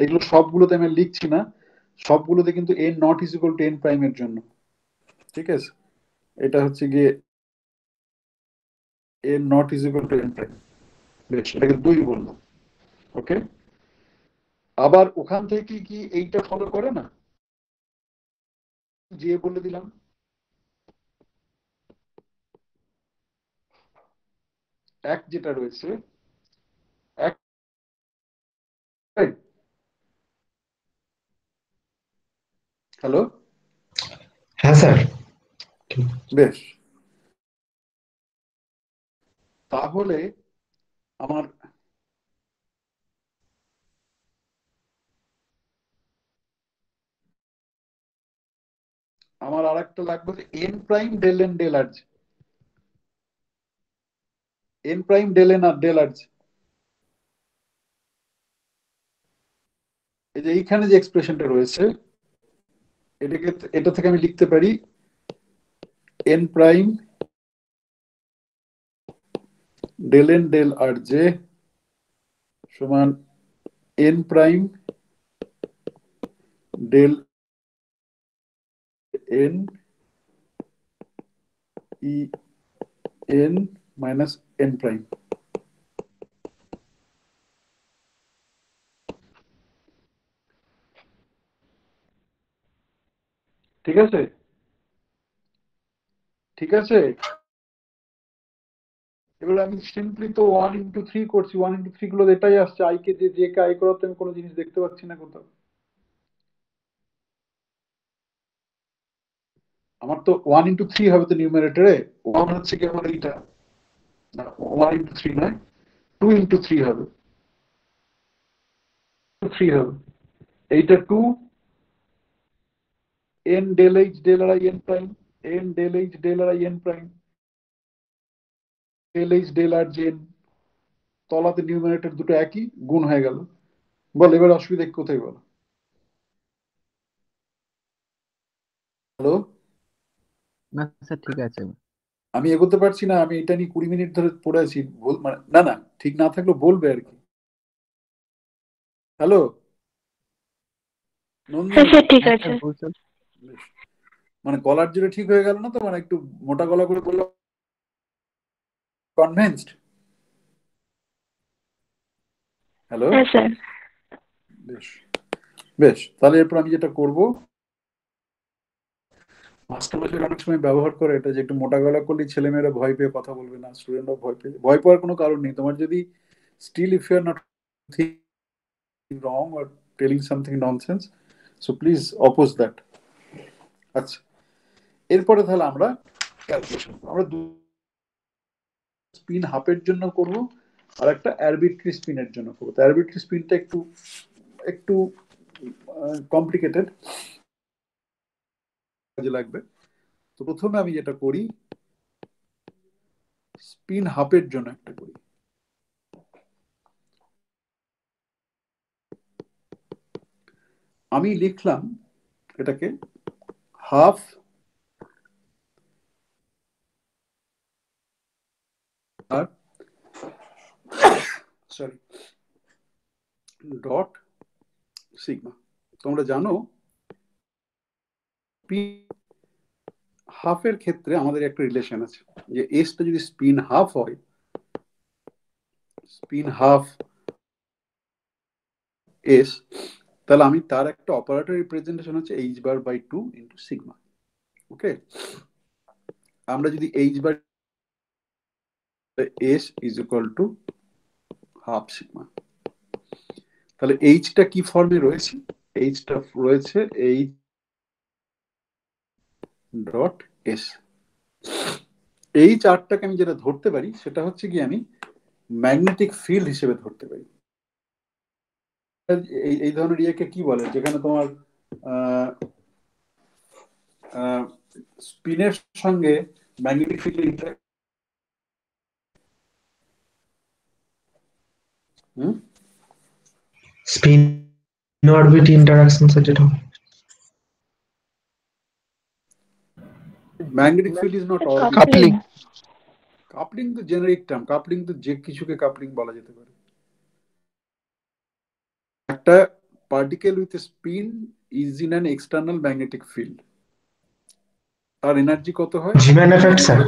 এগুলো সবগুলোতে আমি লিখছি না। সবগুলোতে কিন্তু n not is equal to n প্রাইমের জন্য। ঠিক আছে? এটা হচ্ছে গিয়ে n not is equal to n prime বেশ, এটাকে দুই বললাম। ওকে আবার ওখান থেকে কি এইটা ফলো করে না? যে বলে দিলাম। এক যেটা রয়েছে, এক হ্যালো? হ্যাঁ স্যার। বেশ। তাহলে আমার আমার আর একটা লাগবে n prime del n del r j n prime del n r del r j এই যে এইখানে যে এক্সপ্রেশনটা রয়েছে এটাকে, এটা থেকে আমি লিখতে পারি n prime del n del r j সমান n prime del n e n minus n prime ঠিক আছে? ঠিক আছে? এবার আমি সিম্পলি তো ওয়ান ইন্টু থ্রি করছি ওয়ান ইন্টু থ্রি গুলো এটাই আসছে আই কে যে কে আই করাতে আমি কোনো জিনিস দেখতে পাচ্ছি না কোথাও। আমার তো ওয়ান ইন্টু থ্রি হবে তো নিউমারেটরে ওয়ান হচ্ছে কি আমার এইটা? না ওয়ান ইন্টু থ্রি নয় টু ইন্টু থ্রি হবে। থ্রি হবে। এইটা two n del h del i n prime n del h del i n prime del h del r j n তলাতে নিউমারেটর দুটো একই গুণ হয়ে গেল। বল এবার অসুবিধা কোথায় বল? হ্যালো? না স্যার ঠিক আছে। আমি এগোতে পারছি না আমি এটা নিয়ে কুড়ি মিনিট ধরে পড়ে আছি। বল মানে না না ঠিক না থাকলেও বলবে আর কি। হ্যালো? হ্যাঁ ঠিক আছে। বেশ। মানে গলার জোরে ঠিক হয়ে গেল না তো? মানে একটু মোটা গলা করে বলল কনভেন্সড হ্যালো হ্যাঁ স্যার। বেশ। বেশ তাহলে এরপর আমি যেটা করব মাস্টারমশাই অনেক সময় ব্যবহার করে এটা যে একটু মোটা গলা করলে ছেলেমেয়েরা ভয় পেয়ে কথা বলবে না স্টুডেন্টরা ভয় পেয়ে। ভয় পাওয়ার কোনো কারণ নেই। তোমার যদি still if you are not wrong or telling something nonsense so please oppose that আচ্ছা। এরপরে তাহলে আমরা ক্যালকুলেশন আমরা স্পিন হাফের জন্য করব আর একটা অ্যারবিট্রি স্পিনের জন্য করব। তো অ্যারবিট্রি স্পিনটা একটু একটু কমপ্লিকেটেড কাজে লাগবে। তো প্রথমে আমি যেটা করি স্পিন হাফের জন্য একটা করি। আমি লিখলাম এটাকে হাফ আর সরি ডট সিগমা তোমরা জানো হাফের ক্ষেত্রে আমাদের একটা রিলেশন আছে। যে এসটা যদি স্পিন হাফ হয় স্পিন হাফ এস তাহলে আমি তার একটা অপারেটর রিপ্রেজেন্টেশন হচ্ছে h bar by two into sigma okay আমরা যদি h bar s is equal to half sigma তাহলে এইচটা কি ফর্মে রয়েছে? এইচটা রয়েছে এই ডট এস এই চার্টটাকে আমি যেটা ধরতে পারি, সেটা হচ্ছে কি আমি ম্যাগনেটিক ফিল্ড হিসেবে ধরতে পারি। এই এই ধরনের ইয়েকে কি বলে যেখানে তোমার স্পিনের সঙ্গে magnetic field hmm spin orbit interaction যেটা। Magnetic field is not all Coupling. Coupling তো জেনারিক টার্ম কাপলিং তো যে কিছুকে কাপলিং বলা যেতে পারে একটা particle with spin is in an external magnetic field তার এনার্জি কত হয়? জিমেন এফেক্ট স্যার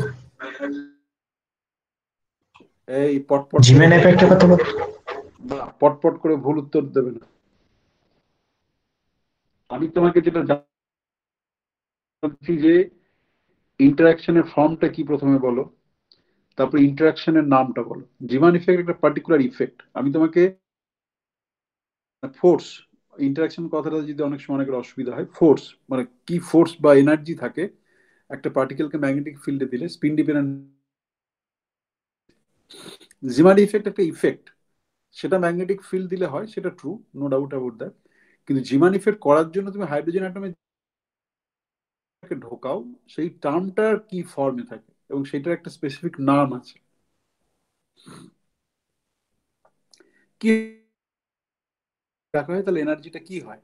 এই পটপট জিমেন এফেক্টের কথা বল পটপট করে ভুল উত্তর দেবে না। আমি তোমাকে যেটা জান- বলছি যে ইন্টারাকশনের ফর্মটা কি প্রথমে বলো? তারপর ইন্টারাকশনের নামটা বলো। জিমান ইফেক্ট একটা পার্টিকুলার ইফেক্ট আমি তোমাকে ফোর্স ইন্টারাকশন কথাটা যদি অনেক সময় অনেকের অসুবিধা হয় ফোর্স মানে কি ফোর্স বা এনার্জি থাকে, একটা পার্টিকেলকে ম্যাগনেটিক ফিল্ডে দিলে স্পিন ডিপেন্ডেন্ট জিমান ইফেক্ট একটা ইফেক্ট সেটা ম্যাগনেটিক ফিল্ড দিলে হয়, সেটা true no doubt about that কিন্তু জিমান ইফেক্ট করার জন্য তুমি হাইড্রোজেন অ্যাটমে ঢোকাও, সেই টার্মটার কি ফর্মে থাকে, এবং সেটার একটা স্পেসিফিক নাম আছে। কি রাখা হয় তাহলে এনার্জিটা কি হয়?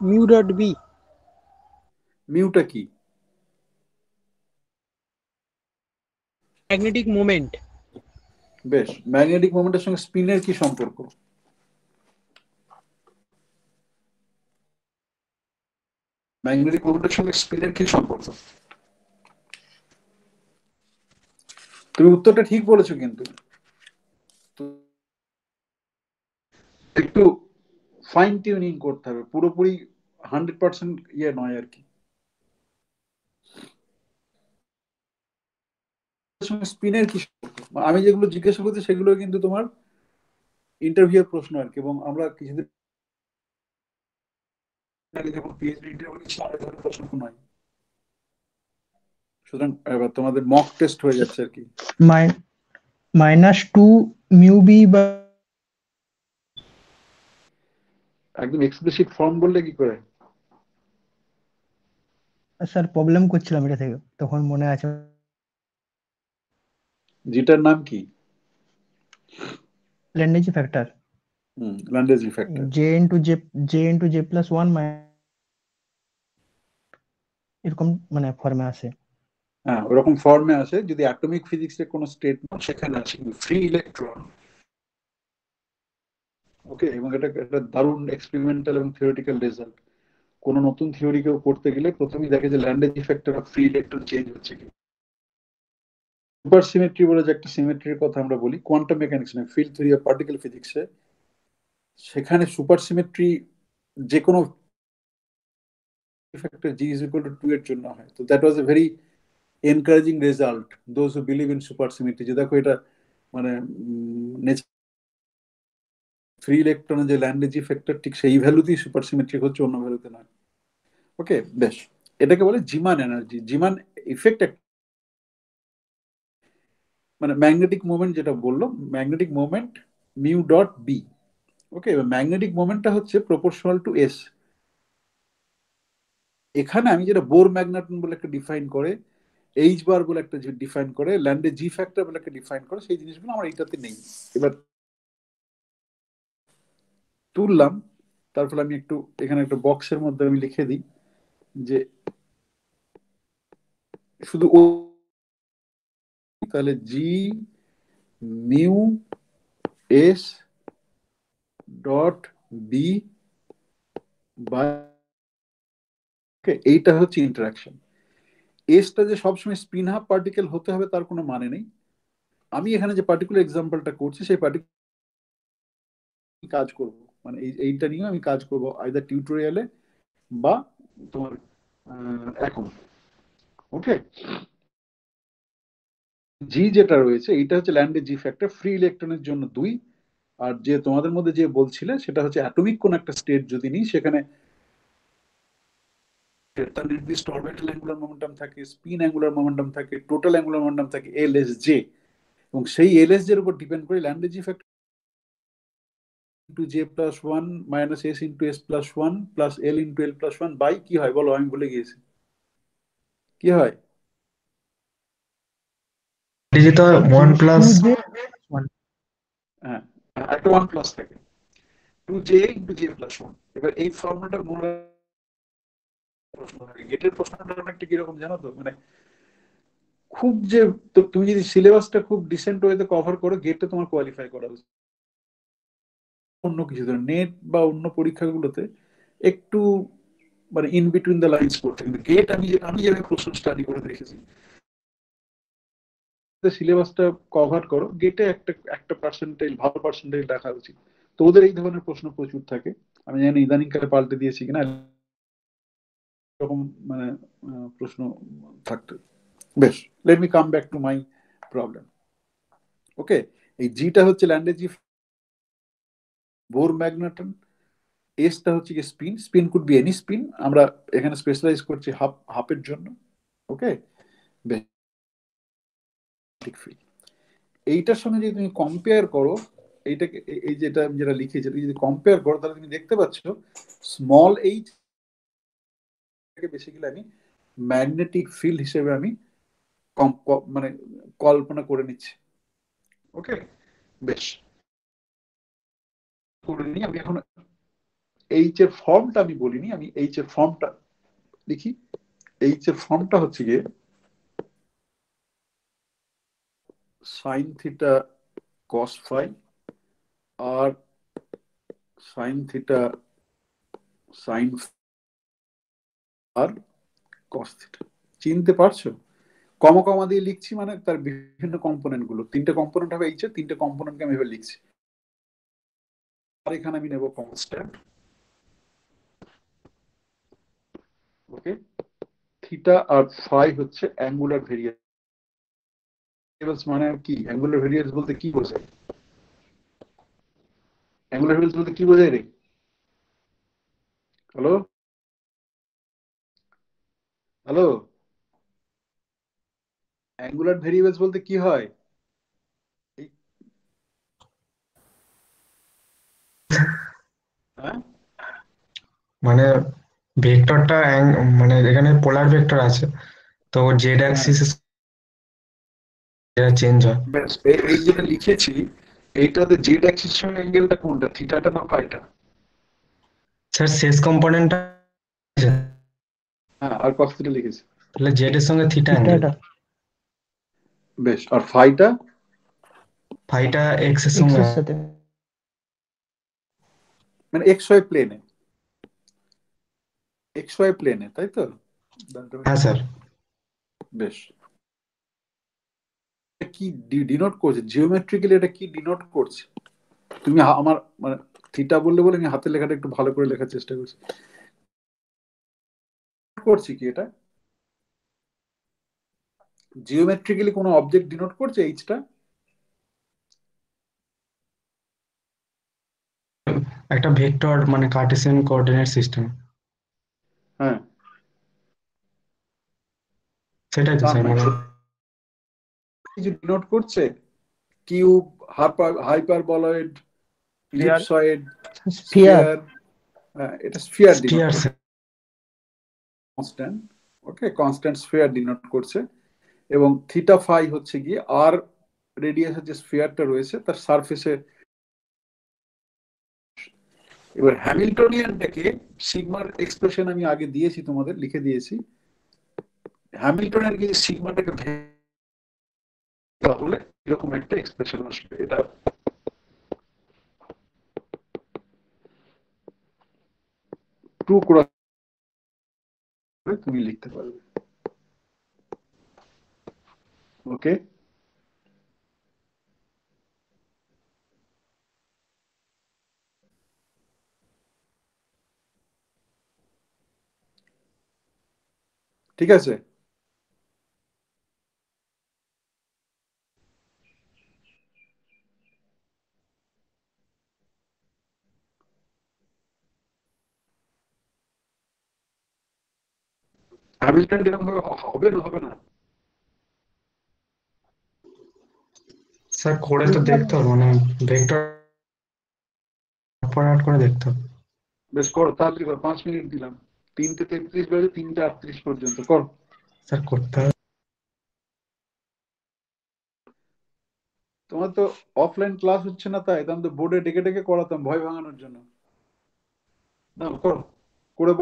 মিউ ডট বি মিউটা কি? ম্যাগনেটিক মোমেন্ট বেশ ম্যাগনেটিক মোমেন্টের সঙ্গে স্পিনের কি সম্পর্ক? ম্যাগনেটিক মোমেন্টের সঙ্গে স্পিনের কি সম্পর্ক? তুমি উত্তরটা ঠিক বলেছ কিন্তু। একটু ফাইন টিউনিং করতে হবে। পুরোপুরি হান্ড্রেড পার্সেন্ট ইয়ে নয় আর কি। স্পিনের কি আমি যেগুলো জিজ্ঞাসা করছি, সেগুলো কিন্তু তোমার ইন্টারভিউর প্রশ্ন আর কি, এবং আমরা কিছুদিন ইন্টারভিউ প্রশ্ন নয় সুতরাং, এবার তোমাদের মক টেস্ট হয়ে যাচ্ছে আর কি। মাইনাস টু মিউ বি বা একদম এক্সপ্লিসিট ফর্ম বললে কি করে? স্যার প্রবলেম করছিলাম এটা থেকে তখন মনে আছে। যেটার নাম কি? Lande g factor hmm Lande g effect j into j j into j plus one এরকম মানে ফর্মে আসে। হ্যাঁ ওরকম ফর্মে আসে যদি অ্যাটমিক ফিজিক্সের কোনো স্টেটমেন্ট সেখানে আছে ফ্রি ইলেকট্রন ওকে এবং এটা একটা দারুণ এক্সপেরিমেন্টাল এবং থিওরিটিক্যাল রেজাল্ট কোনো নতুন থিওরি কেউ করতে গেলে প্রথমেই দেখে যে Lande g factor of free electron change হচ্ছে কি? সুপার সিমেট্রি বলে যে একটা সিমেট্রির কথা আমরা বলি কোয়ান্টাম মেকানিক্স না ফিল্ড থিওরি অফ পার্টিকেল ফিজিক্সে সেখানে সুপার সিমেট্রি যে কোনো factor g is equal to two এর জন্য হয়। তো that was a very encouraging result those who believe in supersymmetry যে দেখো এটা মানে ফ্রি ইলেকট্রনের যে ল্যান্ডেজ ইফেক্টর ঠিক সেই ভ্যালুতেই সুপার সিমেট্রিক হচ্ছে, অন্য ভ্যালুতে নয়। ওকে বেশ। এটাকে বলে জিমান এনার্জি জিমান ইফেক্ট মানে ম্যাগনেটিক মোমেন্ট যেটা বলল magnetic moment mu dot B okay magnetic মোমেন্টটা হচ্ছে প্রপোর্শনাল টু এস এখানে আমি যেটা বোর ম্যাগনেটন বলে একটা ডিফাইন করে এইচ বার বলে একটা ডিফাইন করে ল্যান্ডে জি ফ্যাক্টর বলে একটা ডিফাইন করে, সেই জিনিসগুলো আমার এইটাতে নেই। এবার তুললাম, তার ফলে আমি একটু, এখানে একটা বক্সের মধ্যে আমি লিখে দিই যে শুধু ও তাহলে g mu s dot B এইটা হচ্ছে ইন্টারাকশন এসটা যে সবসময় স্পিন হাফ পার্টিকেল হতে হবে তার কোনো মানে নেই। আমি এখানে যে পার্টিকুলার এক্সাম্পলটা করছি, সেই পার্টিকুলার কাজ করব। মানে এইটা নিয়ে আমি কাজ করব আইদার টিউটোরিয়ালে বা তোমার এখন। ওকে জি যেটা রয়েছে, এইটা হচ্ছে ল্যান্ডের জি ফ্যাক্টর ফ্রি ইলেকট্রনের জন্য দুই। আর যে তোমাদের মধ্যে যে বলছিলে, সেটা হচ্ছে অ্যাটমিক কোন একটা স্টেট যদি নিই, সেখানে নির্দিষ্ট অরবিটাল অ্যাঙ্গুলার মোমেন্টাম থাকে স্পিন অ্যাঙ্গুলার মোমেন্টাম থাকে টোটাল অ্যাঙ্গুলার মোমেন্টাম থাকে এল এস জে এবং সেই এল এস জের উপর ডিপেন্ড করে Lande g effect into j plus one minus s into s plus one plus l into l plus one by কি হয়? বলো আমি ভুলে গিয়েছি। কি হয়? যেটা ওয়ান প্লাস হ্যাঁ একটা ওয়ান প্লাস থাকে। Two j into j plus one এবার এই ফর্মুলাটা প্রশ্ন থাকে গেটের প্রশ্নটা অনেকটা কীরকম জানো তো? মানে খুব যে তো তুমি যদি সিলেবাসটা খুব ডিসেন্ট ওয়েতে কভার করো গেটে তোমার কোয়ালিফাই করা উচিত। অন্য কিছু নেট বা অন্য পরীক্ষাগুলোতে একটু মানে ইন বিটুইন দ্য লাইন্স করতে কিন্তু গেট আমি যে- আমি যেভাবে প্রশ্ন স্টাডি করে দেখেছি সিলেবাসটা কভার করো গেটে একটা একটা পার্সেন্টেজ ভালো পার্সেন্টেজ রাখা উচিত। তো ওদের এই ধরনের প্রশ্ন প্রচুর থাকে। আমি জানি ইদানিং কালে পাল্টে দিয়েছি কিনা, এরকম মানে প্রশ্ন থাকতো। বেশ let me come back to my problem okay এই জিটা হচ্ছে ল্যান্ডেজ বোর ম্যাগনেটন, এসটা হচ্ছে কি spin spin could be any spin আমরা এখানে স্পেশালাইজ করছি হাফ, হাফের জন্য ওকে এইটার সঙ্গে যদি তুমি কম্পেয়ার করো, এইটাকে, এই- যেটা আমি যেটা লিখেছি এটা যদি কম্পেয়ার করো, তাহলে তুমি দেখতে পাচ্ছ স্মল এইচ বেসিক্যালি আমি ম্যাগনেটিক ফিল্ড হিসেবে আমি মানে কল্পনা করে নিচ্ছি ওকে বেশ। করে নিই আমি এখন এইচ এর ফর্মটা আমি বলিনি, আমি এইচ এর ফর্মটা লিখি। এইচ এর ফর্মটা হচ্ছে গিয়ে সাইন থিটা কস ফাই আর সাইন থিটা সাইন আর কস থিটা চিনতে পারছ? কমা কমা দিয়ে লিখছি মানে তার বিভিন্ন কম্পোনেন্টগুলো। তিনটে কম্পোনেন্ট হবে এইচ এর, তিনটে কম্পোনেন্টকে আমি এভাবে লিখছি। এখানে আমি নেব কনস্ট্যান্ট ওকে থিটা আর ফাই হচ্ছে অ্যাঙ্গুলার ভেরিয়েবলস মানে কি? অ্যাঙ্গুলার ভেরিয়েবলস বলতে কি বোঝায়? অ্যাঙ্গুলার ভেরিয়েবলস বলতে কি বোঝায় রে? হ্যালো হ্যালো অ্যাঙ্গুলার ভেরিয়েবলস বলতে কি হয় এই- হ্যাঁ মানে ভেক্টরটা মানে এখানে পোলার ভেক্টর আছে তো জেড অ্যাক্সিস এটা চেঞ্জ হয়। এই যেটা লিখেছি এইটাতে জেড অ্যাক্সিস সঙ্গে অ্যাঙ্গেলটা কোনটা? থিটাটা না ফাইটা স্যার শেষ কম্পোনেন্টটা হ্যাঁ আর কস থিটা লিখেছি। তাহলে জেড এর সঙ্গে থিটা অ্যাঙ্গেল বেশ আর ফাইটা ফাইটা এক্সের এক্স সঙ্গে এর সাথে। মানে এক্স ওয়াই প্লেনে এক্স ওয়াই প্লেনে তাই তো? হ্যাঁ স্যার। বেশ। কি ডিনোট করছে? জিওমেট্রিক্যালি এটা কি ডিনোট করছে? তুমি আমার মানে থিটা বললে বলে আমি হাতের লেখাটা একটু ভালো করে লেখার চেষ্টা করছি। করছি কি এটা? জিওমেট্রিক্যালি কোনো অবজেক্ট ডিনোট করছে এইচটা একটা ভেক্টর মানে কার্টেসিয়ান কোঅর্ডিনেট সিস্টেম। হ্যাঁ। সেটাই তো স্যার মানে কিছু ডিনোট করছে cube hyper hyperboloid ellipsoid sphere sphere এটা sphere denote constant okay constant sphere denote করছে। এবং থিটা ফাই হচ্ছে গিয়ে আর রেডিয়াসের যে স্ফিয়ারটা রয়েছে তার সারফেসে এবার হ্যামিল্টনিয়ানটাকে সিগমার এক্সপ্রেশন আমি আগে দিয়েছি তোমাদের, লিখে দিয়েছি। হ্যামিল্টনের কি সিগমাটাকে তাহলে এরকম একটা এক্সপ্রেশন আসবে, এটা টু ক্রস তুমি লিখতে পারবে। ওকে ঠিক আছে? হ্যামিল্টন হবে? না হবে না? স্যার করে তো দেখতে হবে মানে ভেক্টর করে দেখতে হবে। বেশ করো তাড়াতাড়ি করো পাঁচ মিনিট দিলাম। তিনটে তেত্রিশ বাজে তিনটে আটত্রিশ পর্যন্ত কর। স্যার করতে হবে। তোমার তো অফলাইন ক্লাস হচ্ছে না তাই আমি তো বোর্ডে ডেকে ডেকে করাতাম ভয় ভাঙানোর জন্য। না করো। করে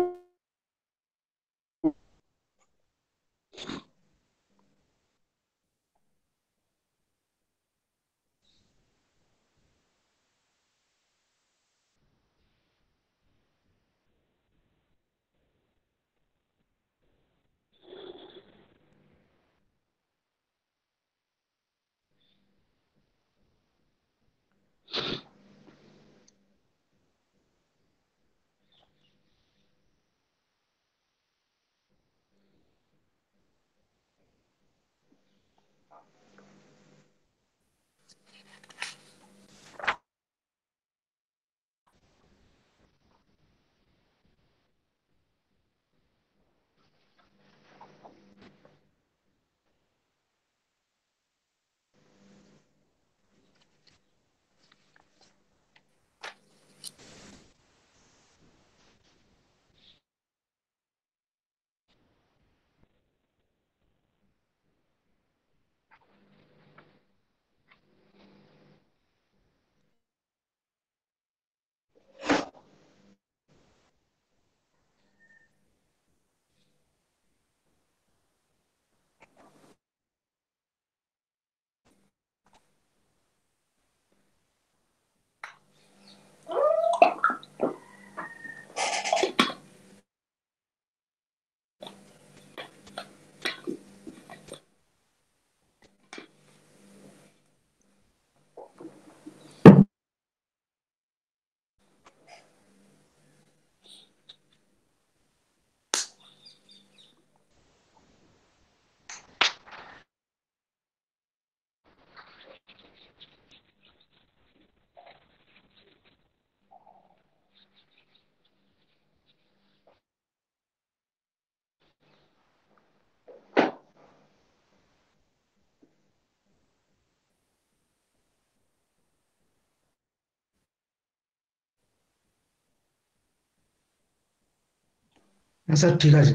স্যার ঠিক আছে।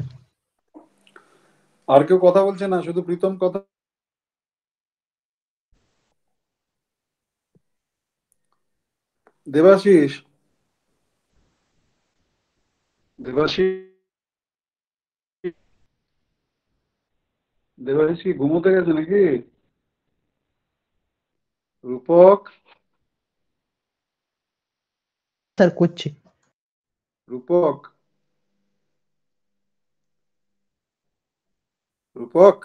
আর কেউ কথা বলছে না? শুধু প্রীতম কথা দেবাশিস? দেবাশিস? দেবাশিস কি ঘুমোতে গেছে নাকি? রূপক? স্যার করছি। রূপক? রূপক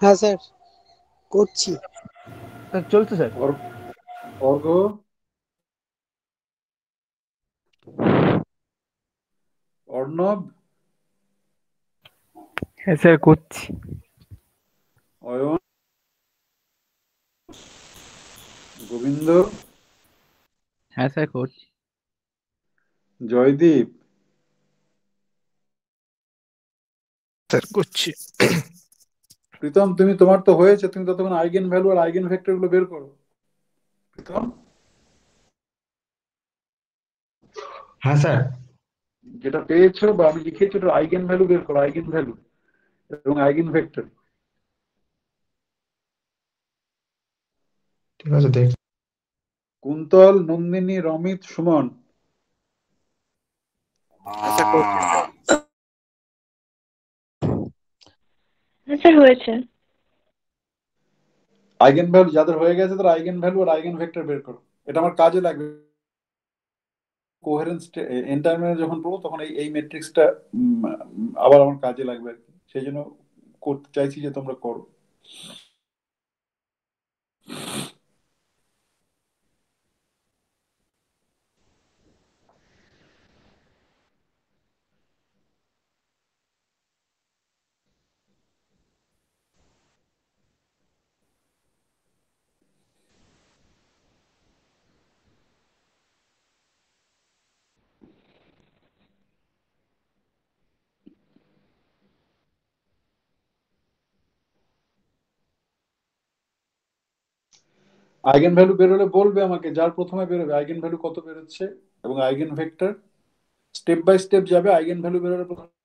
হ্যাঁ স্যার করছি। চলছে স্যার। অর- অর্ঘ। অর্ণব। হ্যাঁ স্যার করছি। অয়ন। গোবিন্দ। হ্যাঁ স্যার করছি। জয়দীপ। স্যার করছি। প্রীতম তুমি তোমার তো হয়েছে তুমি ততক্ষণ আইগেন ভ্যালু আর আইগেন ভেক্টরগুলো বের করো। প্রীতম? হ্যাঁ স্যার। যেটা পেয়েছ বা আমি লিখেছি ওটা আইগেন ভ্যালু বের করো আইগেন ভ্যালু এবং আইগেন ভেক্টর। ঠিক আছে দেখ। কুন্তল নন্দিনী রমিত সুমন। হয়েছে। আইগেন ভ্যালু যাদের হয়ে গেছে, তারা আইগেন ভ্যালু আর আইগেন ভেক্টর বের করো। এটা আমার কাজে লাগবে। কোহেরেন্স এন্টারমেন্ট যখন পড়ব, তখন এই এই ম্যাট্রিক্সটা আবার আমার কাজে লাগবে আর কি। সেই জন্য করতে চাইছি যে তোমরা করো। আইগেন ভ্যালু বেরোলে বলবে আমাকে যার প্রথমে বেরোবে আইগেন ভ্যালু কত বেরোচ্ছে এবং eigen vector step by step যাবে আইগেন ভ্যালু বেরোলে প্রথমে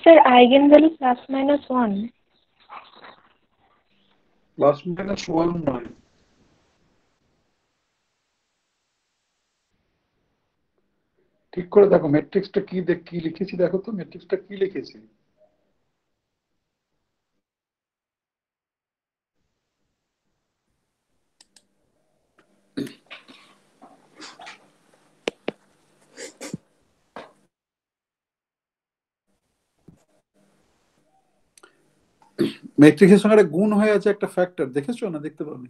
sir eigenvalue plus minus one plus minus one নয় ঠিক করে দেখো ম্যাট্রিক্সটা কি দেখ কি লিখেছি? দেখো তো ম্যাট্রিক্সটা কি লিখেছি? ম্যাট্রিক্সের সঙ্গে একটা গুণ হয়ে আছে একটা ফ্যাক্টর দেখেছ না? দেখতে পাবি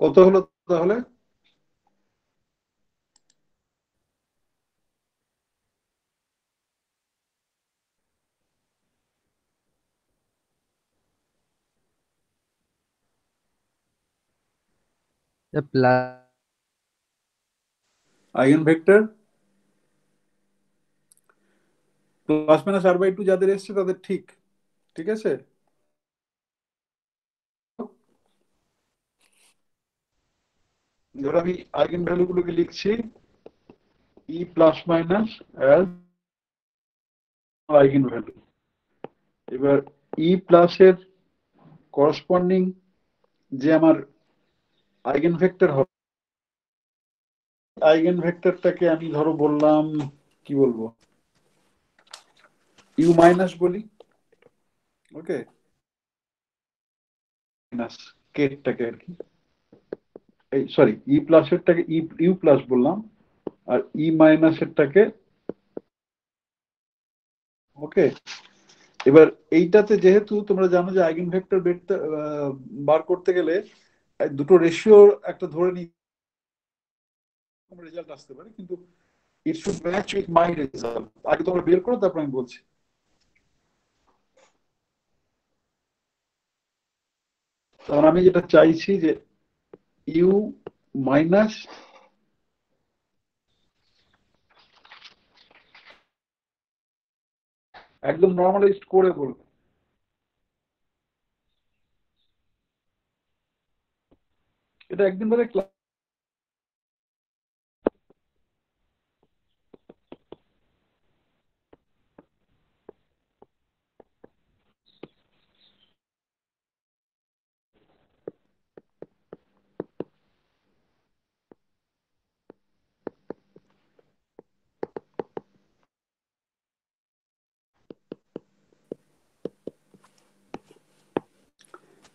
কত হলো তাহলে? Plus eigenvector. প্লাস মাইনাস আর বাই টু যাদের এসছে তাদের ঠিক ঠিক আছে? ধর আমি আইগেন ভ্যালু গুলোকে লিখছি ই প্লাস মাইনাস আইগেন ভ্যালু। এবার ই প্লাস এর করসপন্ডিং যে আমার আইগেন ভেক্টর হবে, আইগেন ভেক্টরটাকে আমি ধরো বললাম, কি বলব? ইউ মাইনাস বলি। ওকে মাইনাস কেটটাকে আর কি। সরি ই প্লাস এরটাকে ই ইউ প্লাস বললাম, আর ই মাইনাস এরটাকে ওকে এবার এইটাতে যেহেতু তোমরা জানো যে আইগেন ভেক্টর বার করতে গেলে দুটো রেশিও একটা ধরে নি রেজাল্ট আসতে পারে, কিন্তু it should match with my result আগে তোমরা বের করো, তারপর আমি বলছি। তখন আমি যেটা চাইছি যে ইউ মাইনাস একদম নর্মালাইজড করে বলব। এটা একদিন বলে ক্লাস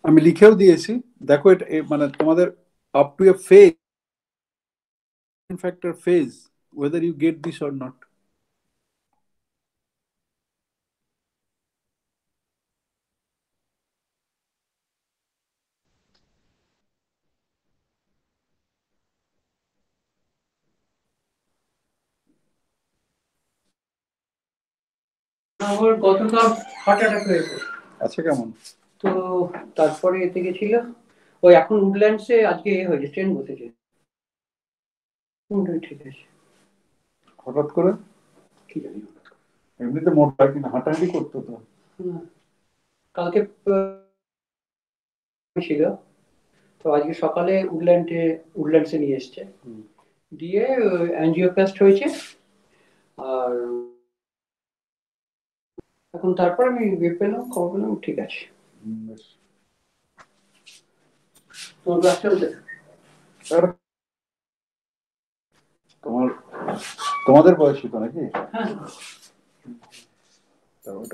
আমি লিখেও দিয়েছি। দেখো এটা মানে তোমাদের up to a phase factor phase whether you get this or not. আমার গতকাল হার্ট অ্যাটাক হয়েছে আচ্ছা কেমন? তো তারপরে এতে গেছিল। ওই এখন উডল্যান্ডসে আজকে এ হয়েছে ট্রেন বসেছে। ঠিক আছে। হঠাৎ করে? কি জানি এমনিতে মোটা কিন্তু হাঁটাহাঁটি করতো তো। কালকে ছিল। তো আজকে সকালে উডল্যান্ডে উডল্যান্ডসে নিয়ে এসছে। দিয়ে অ্যাঞ্জিওপ্লাস্ট হয়েছে। আর এখন তারপর আমি পেলাম খবর পেলাম ঠিক আছে। তোমার তোমাদের বয়সী তো নাকি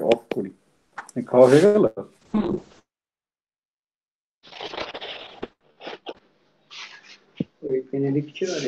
অফ করি খাওয়া হয়ে গেল ওই পেনে দিচ্ছিল আর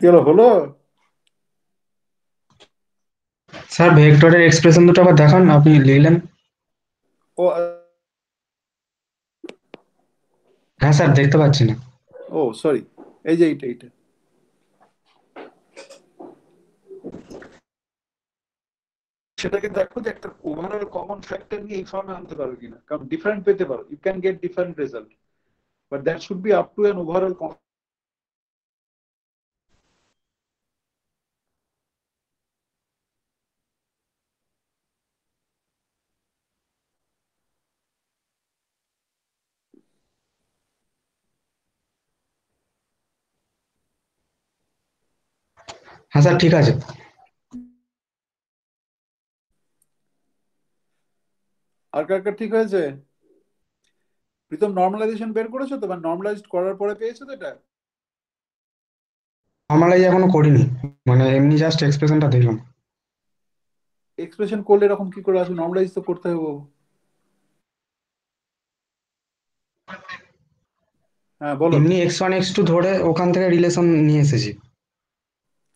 কি হলো হলো? স্যার ভেক্টরের এক্সপ্রেশন দুটো আবার দেখান আপনি লিখলেন। ও হ্যাঁ স্যার দেখতে পাচ্ছি না। ও সরি এই যে এইটা এইটা। সেটাকে দেখো যে একটা ওভারঅল কমন ফ্যাক্টর নিয়ে এই ফর্মে আনতে পারো কিনা। কারণ ডিফারেন্ট পেতে পারো। You can get different result but that should be up to an overall হ্যাঁ স্যার ঠিক আছে। আর কার কার ঠিক হয়েছে? প্রীতম নর্মালাইজেশন বের করেছ তো? বা নর্মালাইজড করার পরে পেয়েছ তো এটা? নর্মালাইজ এখনও করিনি। মানে এমনি জাস্ট এক্সপ্রেশনটা দেখলাম। এক্সপ্রেশন করলে এরকম কি করে আসবে? নর্মালাইজ তো করতে হবে। হ্যাঁ বলো। এমনি এক্স ওয়ান এক্স টু ধরে ওখান থেকে রিলেশন নিয়ে এসেছি।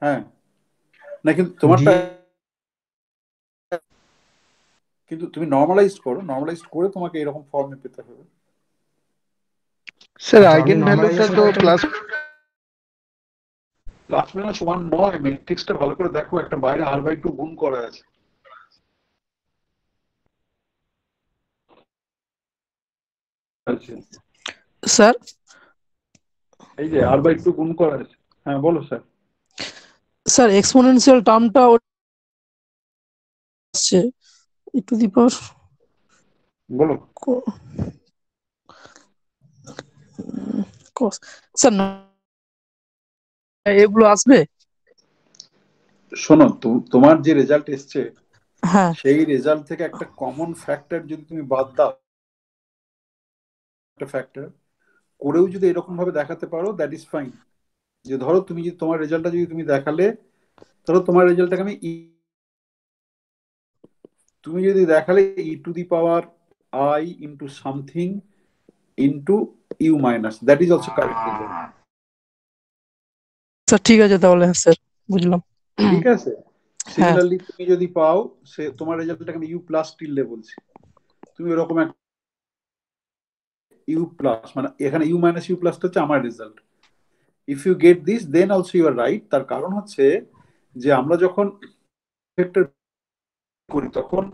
হ্যাঁ। না কিন্তু তোমারটা কিন্তু তুমি নর্মালাইজ করো নর্মালাইজ করে তোমাকে এরকম ফর্মে পেতে হবে। স্যার আচ্ছা, আইগেন ভ্যালুটা তো normalization plus plus minus one নয় ম্যাট্রিক্সটা ভালো করে দেখো একটা বাইরে আর বাই টু গুণ করা আছে। আচ্ছা। স্যার এই যে আর বাই টু গুণ করা আছে। হ্যাঁ বলো স্যার স্যার এক্সপোনেনশিয়াল টার্মটা আসছে। ই টু দি পাওয়ার বলো স্যার এগুলো আসবে? শোনো তো- তোমার যে রেজাল্ট এসছে হ্যাঁ। সেই রেজাল্ট থেকে একটা কমন ফ্যাক্টর যদি তুমি বাদ দাও একটা ফ্যাক্টর করেও যদি এরকম ভাবে দেখাতে পারো দ্যাট ইজ ফাইন যে ধরো তুমি যদি তোমার রেজাল্টটা যদি তুমি দেখালে ধরো তোমার রেজাল্টটাকে আমি তুমি যদি দেখালে e to the power i into something into u minus that is also correct sir ঠিক আছে তাহলে হ্যাঁ স্যার বুঝলাম। ঠিক আছে? সিমিলারলি তুমি যদি পাও সে তোমার রেজাল্টটাকে আমি ইউ প্লাস টিল্ডে বলছি। তুমি এরকম এক ইউ প্লাস মানে এখানে ইউ মাইনাস ইউ প্লাসটা হচ্ছে আমার result. If you get this then also you are right তার কারণ হচ্ছে যে আমরা যখন করি তখন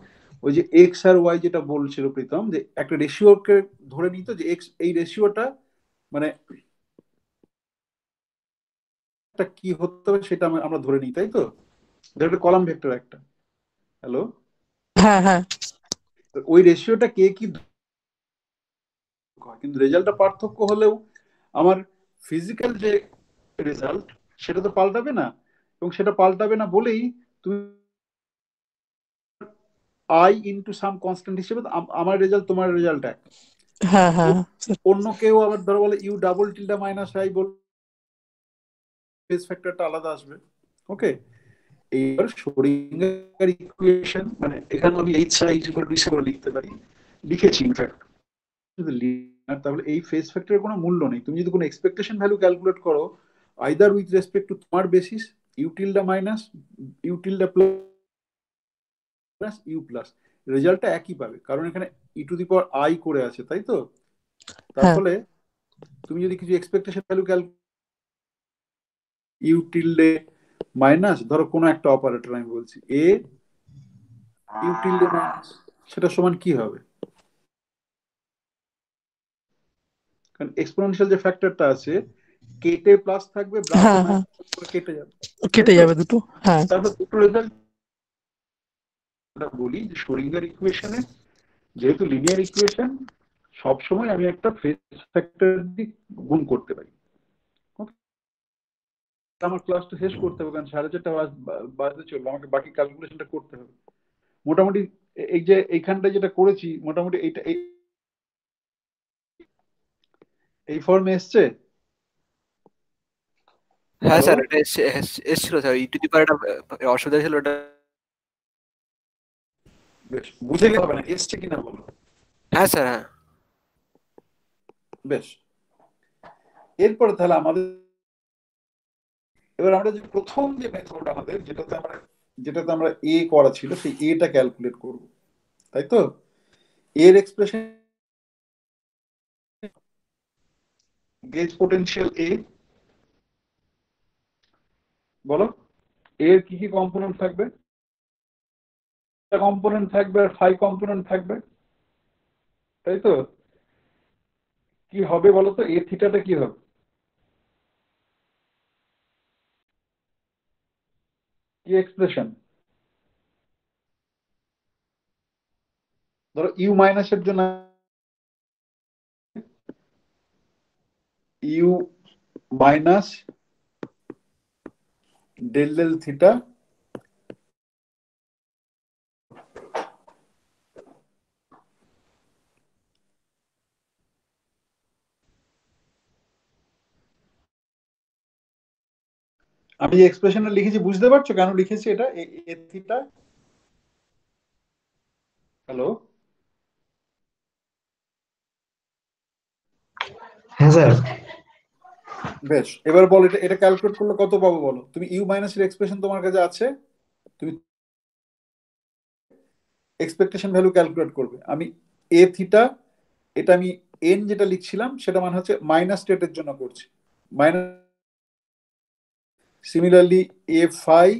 ওই যে এক্স আর ওয়াই যেটা বলছিল প্রীতম যে একটা রেশিওকে ধরে নিত যে এক্স এই রেশিওটা মানে একটা কি হতে হবে সেটা আমরা- আমরা ধরে নিই তাই তো? একটা কলাম ভেক্টর একটা। হ্যালো হ্যাঁ হ্যাঁ। ওই রেশিওটা কে কি কিন্তু রেজাল্টটা পার্থক্য হলেও আমার ফিজিক্যাল যে রেজাল্ট সেটা তো পাল্টাবে না। এবং সেটা পাল্টাবে না বলেই তুমি আই ইনটু সাম কনস্ট্যান্ট হিসেবে আমার রেজাল্ট তোমার রেজাল্ট এক। হ্যাঁ হ্যাঁ। অন্য কেউ আবার ধরো বলে u double tilde minus i ball phase ফ্যাক্টরটা আলাদা আসবে। ওকে এইবার শোরিঙ্গার ইকুয়েশন মানে এখানে আমি এইচ আই ইকুয়াল টু লিখতে পারি। লিখেছি ইনফ্যাক্ট লিনিয়ার তাহলে এই ফেস ফ্যাক্টরের কোনো মূল্য নেই। তুমি যদি কোনো এক্সপেকটেশন ভ্যালু ক্যালকুলেট করো আইদার উইথ রেসপেক্ট টু তোমার basis u tilde minus u tilde plus u plus রেজাল্টটা একই পাবে। কারণ এখানে ই টু দি পাওয়ার আই করে আছে তাই তো? তার হ্যাঁ। তুমি যদি কিছু expectation value calc u tilde minus ধরো কোনো একটা অপারেটর আমি বলছি এ ইউ টিল্ডে মাইনাস সেটা সমান কি হবে? কারণ এক্সপোনেনশিয়াল যে ফ্যাক্টরটা আছে কেটে প্লাস থাকবে হ্যাঁ, হ্যাঁ। কেটে যাবে। কেটে যাবে দুটো হ্যাঁ। তারপর দুটো রেজাল্ট বলি যে শোরিঙ্গার ইকুয়েশনে যেহেতু লিনিয়ার ইকুয়েশন সব সময় আমি একটা ফ্যাক্টর দিয়ে গুণ করতে পারি। আমার ক্লাসটা শেষ করতে হবে কারণ সাড়ে চারটা বাজতে চলবে আমাকে বাকি ক্যালকুলেশনটা করতে হবে। মোটামুটি এই যে এইখানটা যেটা করেছি মোটামুটি এইটা এই ফর্মে এসছে? হ্যাঁ স্যার এটা এসছে- এসছিল স্যার। ই টু দি পাওয়ার একটা অসুবিধা ছিল ওটা। বেশ বুঝে গেলে না এসছে কিনা বলো? হ্যাঁ স্যার হ্যাঁ। বেশ। এরপরে তাহলে আমাদের এবার আমরা যে প্রথম যে মেথড আমাদের যেটাতে আমরা যেটাতে আমরা এ করা ছিল সেই এটা ক্যালকুলেট করব। তাই তো? এর এক্সপ্রেশন গেজ পোটেনশিয়াল এ বলো? এর কি কি কম্পোনেন্ট থাকবে? কম্পোনেন্ট থাকবে, আর ফাইভ কম্পোনেন্ট থাকবে। তাই তো? কি হবে বলো তো? এ থিটাটা কি হবে? কি এক্সপ্রেশন ধরো ইউ মাইনাসের জন্য ইউ মাইনাস ডেল থিটা আমি যে এক্সপ্রেশনটা লিখেছি, বুঝতে পারছ কেন লিখেছি এটা? A theta. হ্যালো হ্যাঁ স্যার। বেশ, এবার বল, এটা এটা ক্যালকুলেট করলে কত পাবো বলো? তুমি ইউ মাইনাসের এক্সপ্রেশন তোমার কাছে আছে, তুমি এক্সপেকটেশন ভ্যালু ক্যালকুলেট করবে। আমি এ থিটা এটা আমি এন যেটা লিখছিলাম, সেটা মানে হচ্ছে মাইনাস স্টেটের জন্য করছি। Minus similarly A phi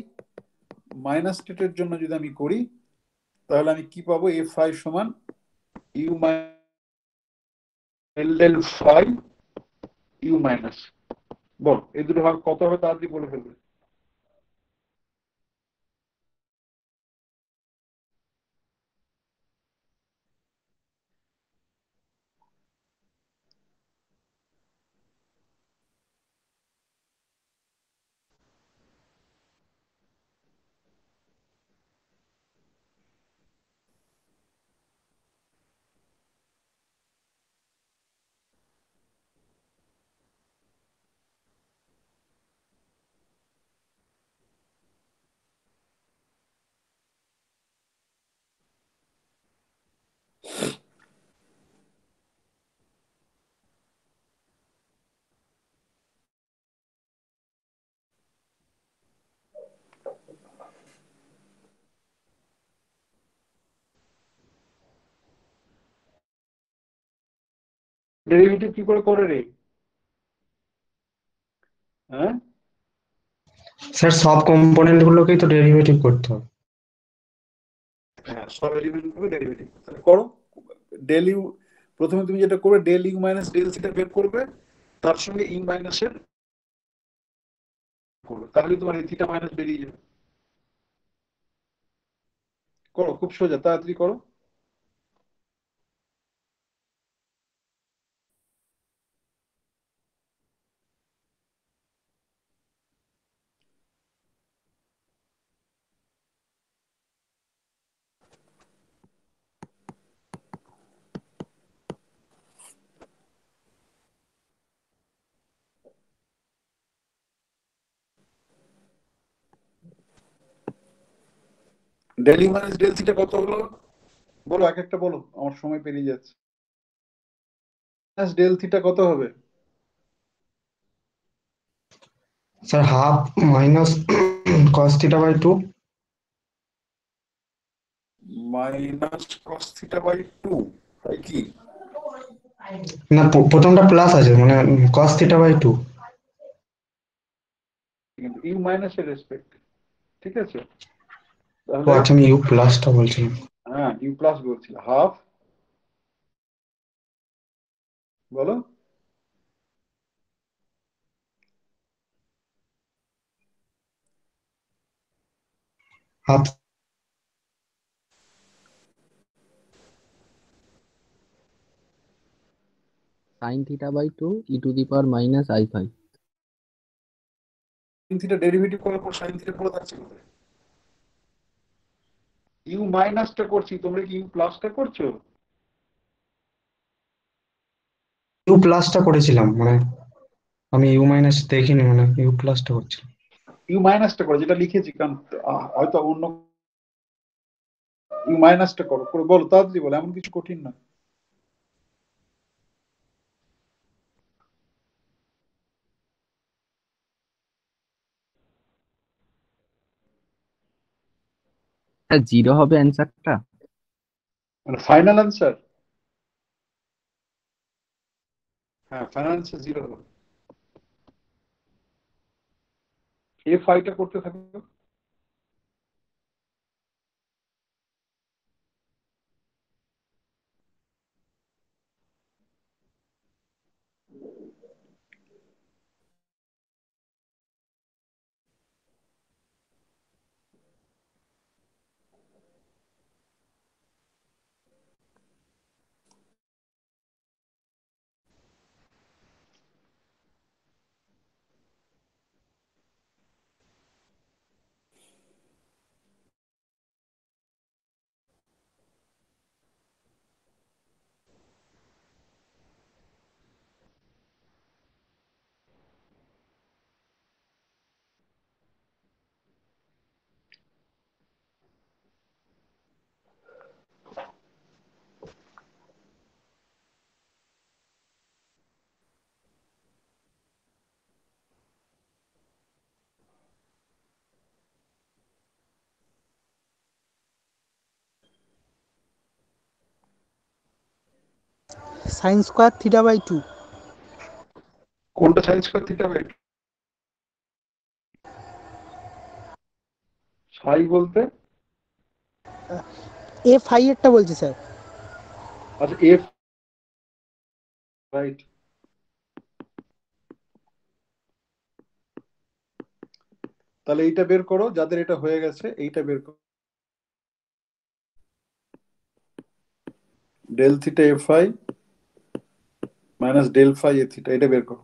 minus স্টেটের জন্য যদি আমি করি, তাহলে আমি কি পাবো? এ ফাই সমান u minus phi u minus বল এই দুটো ভাগ কত হবে তাড়াতাড়ি বলে ফেলবে। ডেরিভেটিভ কি করে করে রে? হ্যাঁ? স্যার সব কম্পোনেন্ট গুলোকেই তো ডেরিভেটিভ করতে হবে। হ্যাঁ সব এলিমেন্ট ডেরিভেটিভ করো ডেল ইউ প্রথমে তুমি যেটা করবে ডেল ইউ মাইনাস ডেল সিটা বের করবে তার সঙ্গে ইউ মাইনাসের করবে। তাহলে তোমার এই থিটা মাইনাস বেরিয়ে যাবে। করো খুব সোজা তাড়াতাড়ি করো। ডেল ইউ মাইনাস ডেল কত হলো? বলো এক একটা বলো আমার সময় পেরিয়ে যাচ্ছে। মাইনাস ডেল থিটা কত হবে? Sir half minus cos theta by two minus cos theta by two তাই কি? না প্রথমটা প্লাস আছে মানে কস থিটা বাই টু কিন্তু ইউ মাইনাসের রেসপেক্ট ঠিক আছে? তাহলে আচ্ছা আমি ইউ প্লাসটা বলছিলাম। হ্যাঁ ইউ প্লাস বলছিল হাফ বলো। Half sine theta by two e to the power minus i phi sin theta derivative করার পর sin থিটা পড়ে থাকছে কোথায়? ইউ মাইনাসটা করছি তোমরা কি ইউ প্লাসটা করছ? ইউ প্লাসটা করেছিলাম মানে আমি ইউ মাইনাস দেখিনি মানে ইউ প্লাসটা করছিলাম। ইউ মাইনাসটা করো যেটা লিখেছি কারণ হয়তো অন্য ইউ মাইনাসটা করো করে বলো তাড়াতাড়ি বলো এমন কিছু কঠিন না জিরো হবে অ্যান্সারটা মানে ফাইনাল অ্যান্সার হ্যাঁ ফাইনাল অ্যান্সার জিরো হবে। এফ আইটা করতে থাকবে sine square theta by two কোনটা সাইজ করে দিতে হবে সাই বলতে? এফ আই এরটা বলছি স্যার। আচ্ছা এফ রাইট তাহলে এইটা বের করো যাদের এটা হয়ে গেছে এইটা বের করো। Del theta f i minus del phi a theta এটা বের করো।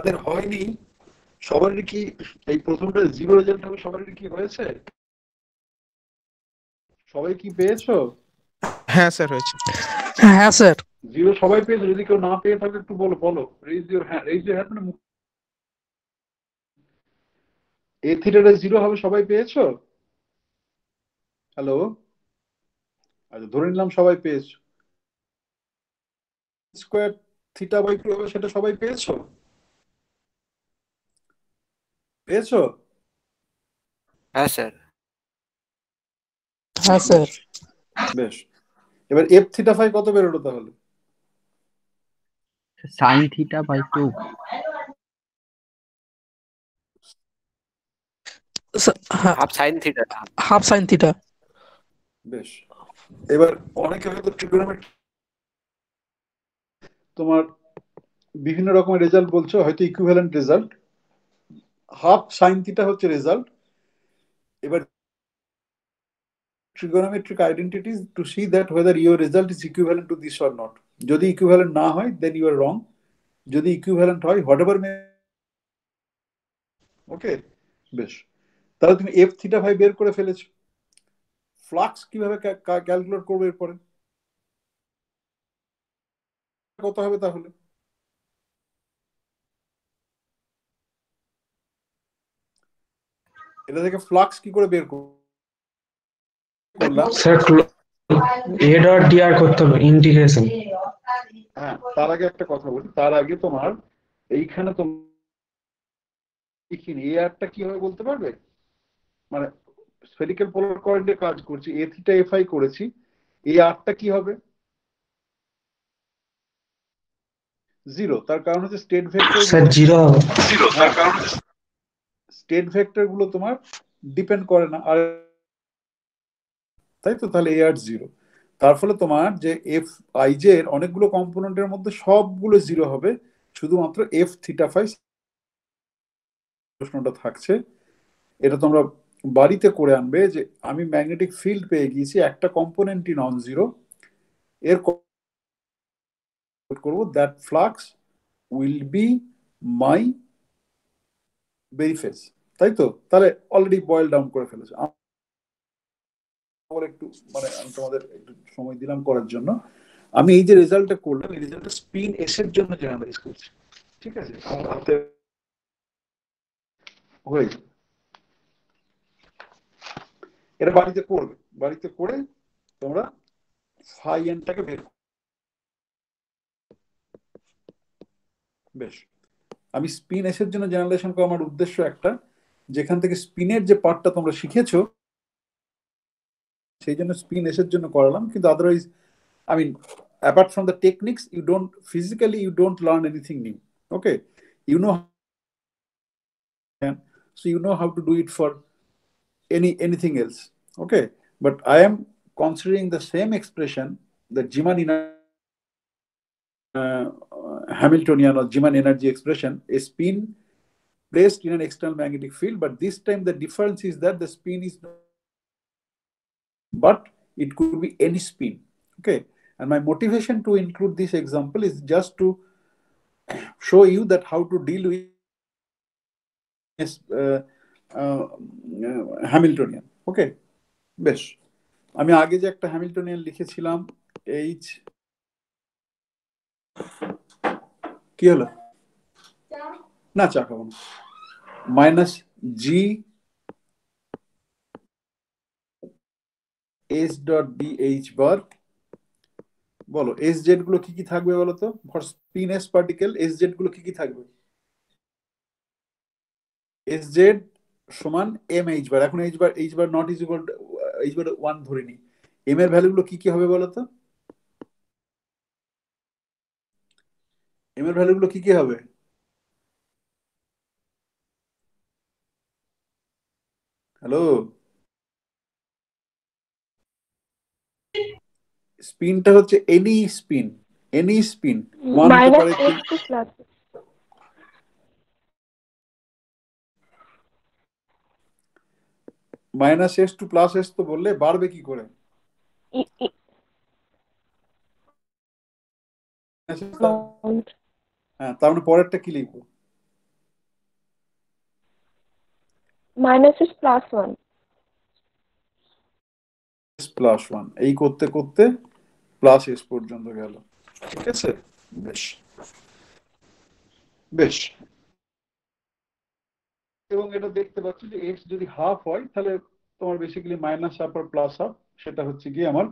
যাদের হয়নি। সবারই কি এই প্রথমটা জিরো রেজাল্ট হবে সবারই কি হয়েছে? সবাই কি পেয়েছ? হ্যাঁ স্যার হয়েছে। হ্যাঁ স্যার। জিরো সবাই পেয়েছ যদি কেউ না পেয়ে থাকে একটু বলো বলো। Raise your hand raise your hand মানে এ থিটাটা জিরো হবে সবাই পেয়েছ? হ্যালো আচ্ছা ধরে নিলাম সবাই পেয়েছ। স্কোয়ার থিটা বাই টু হবে সেটা সবাই পেয়েছ? পেয়েছ? হ্যাঁ স্যার। হ্যাঁ স্যার। বেশ। এবার এফ থিটা ফাই কত বেরোলো তাহলে? Sine theta by two half sine theta half sine theta বেশ। এবার অনেকে হয়তো ট্রিগোনোমেট্রি তোমার বিভিন্ন রকমের রেজাল্ট বলছো হয়তো equivalent result half sine theta হচ্ছে রেজাল্ট এবার trigonometric identity to see that whether your result is equivalent to this or not যদি ইকুইভ্যালেন্ট না হয় দেন ইউ আর রং যদি ইকুইভ্যালেন্ট হয় হোয়াট এভার মে ওকে বেশ। তাহলে তুমি এফ থিটা ভাই বের করে ফেলেছো। ফ্লাক্স কীভাবে ক্যালকুলেট করব এরপরে? কত হবে তাহলে? এটা থেকে ফ্লাক্স কি করে বের করব করলাম। স্যার এ ডট ডিআর করতে হবে ইন্টিগ্রেশন হ্যাঁ তার আগে একটা কথা বলি। তার আগে তোমার এইখানে তো এ আরটা কি হবে বলতে পারবে? মানে স্ফেরিক্যাল পোলার কোঅর্ডিনেটে কাজ করছি এ থিটা এফ আই করেছি এ আরটা কি হবে? জিরো তার কারণ হচ্ছে স্টেট ভেক্টর স্যার জিরো হবে। জিরো তার কারণ স্টেট ভেক্টরগুলো তোমার ডিপেন্ড করে না। আর তাই তো? তাহলে এ আর জিরো তার ফলে তোমার যে এফ আইজে এর অনেকগুলো কম্পোনেন্টের মধ্যে সবগুলো জিরো হবে। শুধুমাত্র এফ থিটা ফাই প্রশ্নটা থাকছে। এটা তোমরা বাড়িতে করে আনবে যে আমি ম্যাগনেটিক ফিল্ড পেয়ে গিয়েছি, একটা কম্পোনেন্টই নন জিরো এর করব that flux will be my Berry phase তাই তো? তাহলে অলরেডি বয়েল ডাউন করে ফেলেছে। আমার একটু মানে আমি তোমাদের একটু সময় দিলাম করার জন্য। আমি এই যে রেজাল্টটা করলাম, এই রেজাল্টটা স্পিন এস এর জন্য করছি। ঠিক আছে? হাতে হয়ে এটা বাড়িতে করবে। বাড়িতে করে তোমরা ফাই এনটাকে বের বেশ। আমি স্পিন এসের জন্য জেনারেশন করা আমার উদ্দেশ্য একটা। যেখান থেকে স্পিনের যে পার্টটা তোমরা শিখেছো সেই জন্য স্পিন এসের জন্য করালাম কিন্তু otherwise I mean apart from the techniques you don't physically you don't learn anything new okay you know so you know how to do it for any anything else okay but i am considering the same expression the Zeeman uh, Hamiltonian or Zeeman energy expression a spin placed in an external magnetic field but this time the difference is that the spin is but it could be any spin okay and my motivation to include this example is just to show you that how to deal with Hamiltonian okay বেশ আমি আগে যে একটা Hamiltonian লিখেছিলাম H কি হলো না, চা খাব না। Minus G S dot D H bar বলো এস জেডগুলো কি কি থাকবে বলো তো? For spin S particle S জেডগুলো কি কি থাকবে? এস জেড সমান এম এইচ বার এখন H bar H bar not is equal H bar one ধরে নি এম এর ভ্যালুগুলো কি কি হবে বলো তো? এম এর ভ্যালুগুলো কি কি হবে? হ্যালো? স্পিনটা হচ্ছে any spin any spin. One minus S two plus S তো বললে বাড়বে কি করে? হ্যাঁ তার মানে পরেরটা কি লিখব? Minus S plus one plus one এই করতে করতে প্লাস এস পর্যন্ত গেল। ঠিক আছে? বেশ। বেশ। এবং এটা দেখতে পাচ্ছি যে এক্স যদি হাফ হয়, তাহলে তোমার বেসিক্যালি মাইনাস হাফ আর প্লাস হাফ সেটা হচ্ছে গিয়ে আমার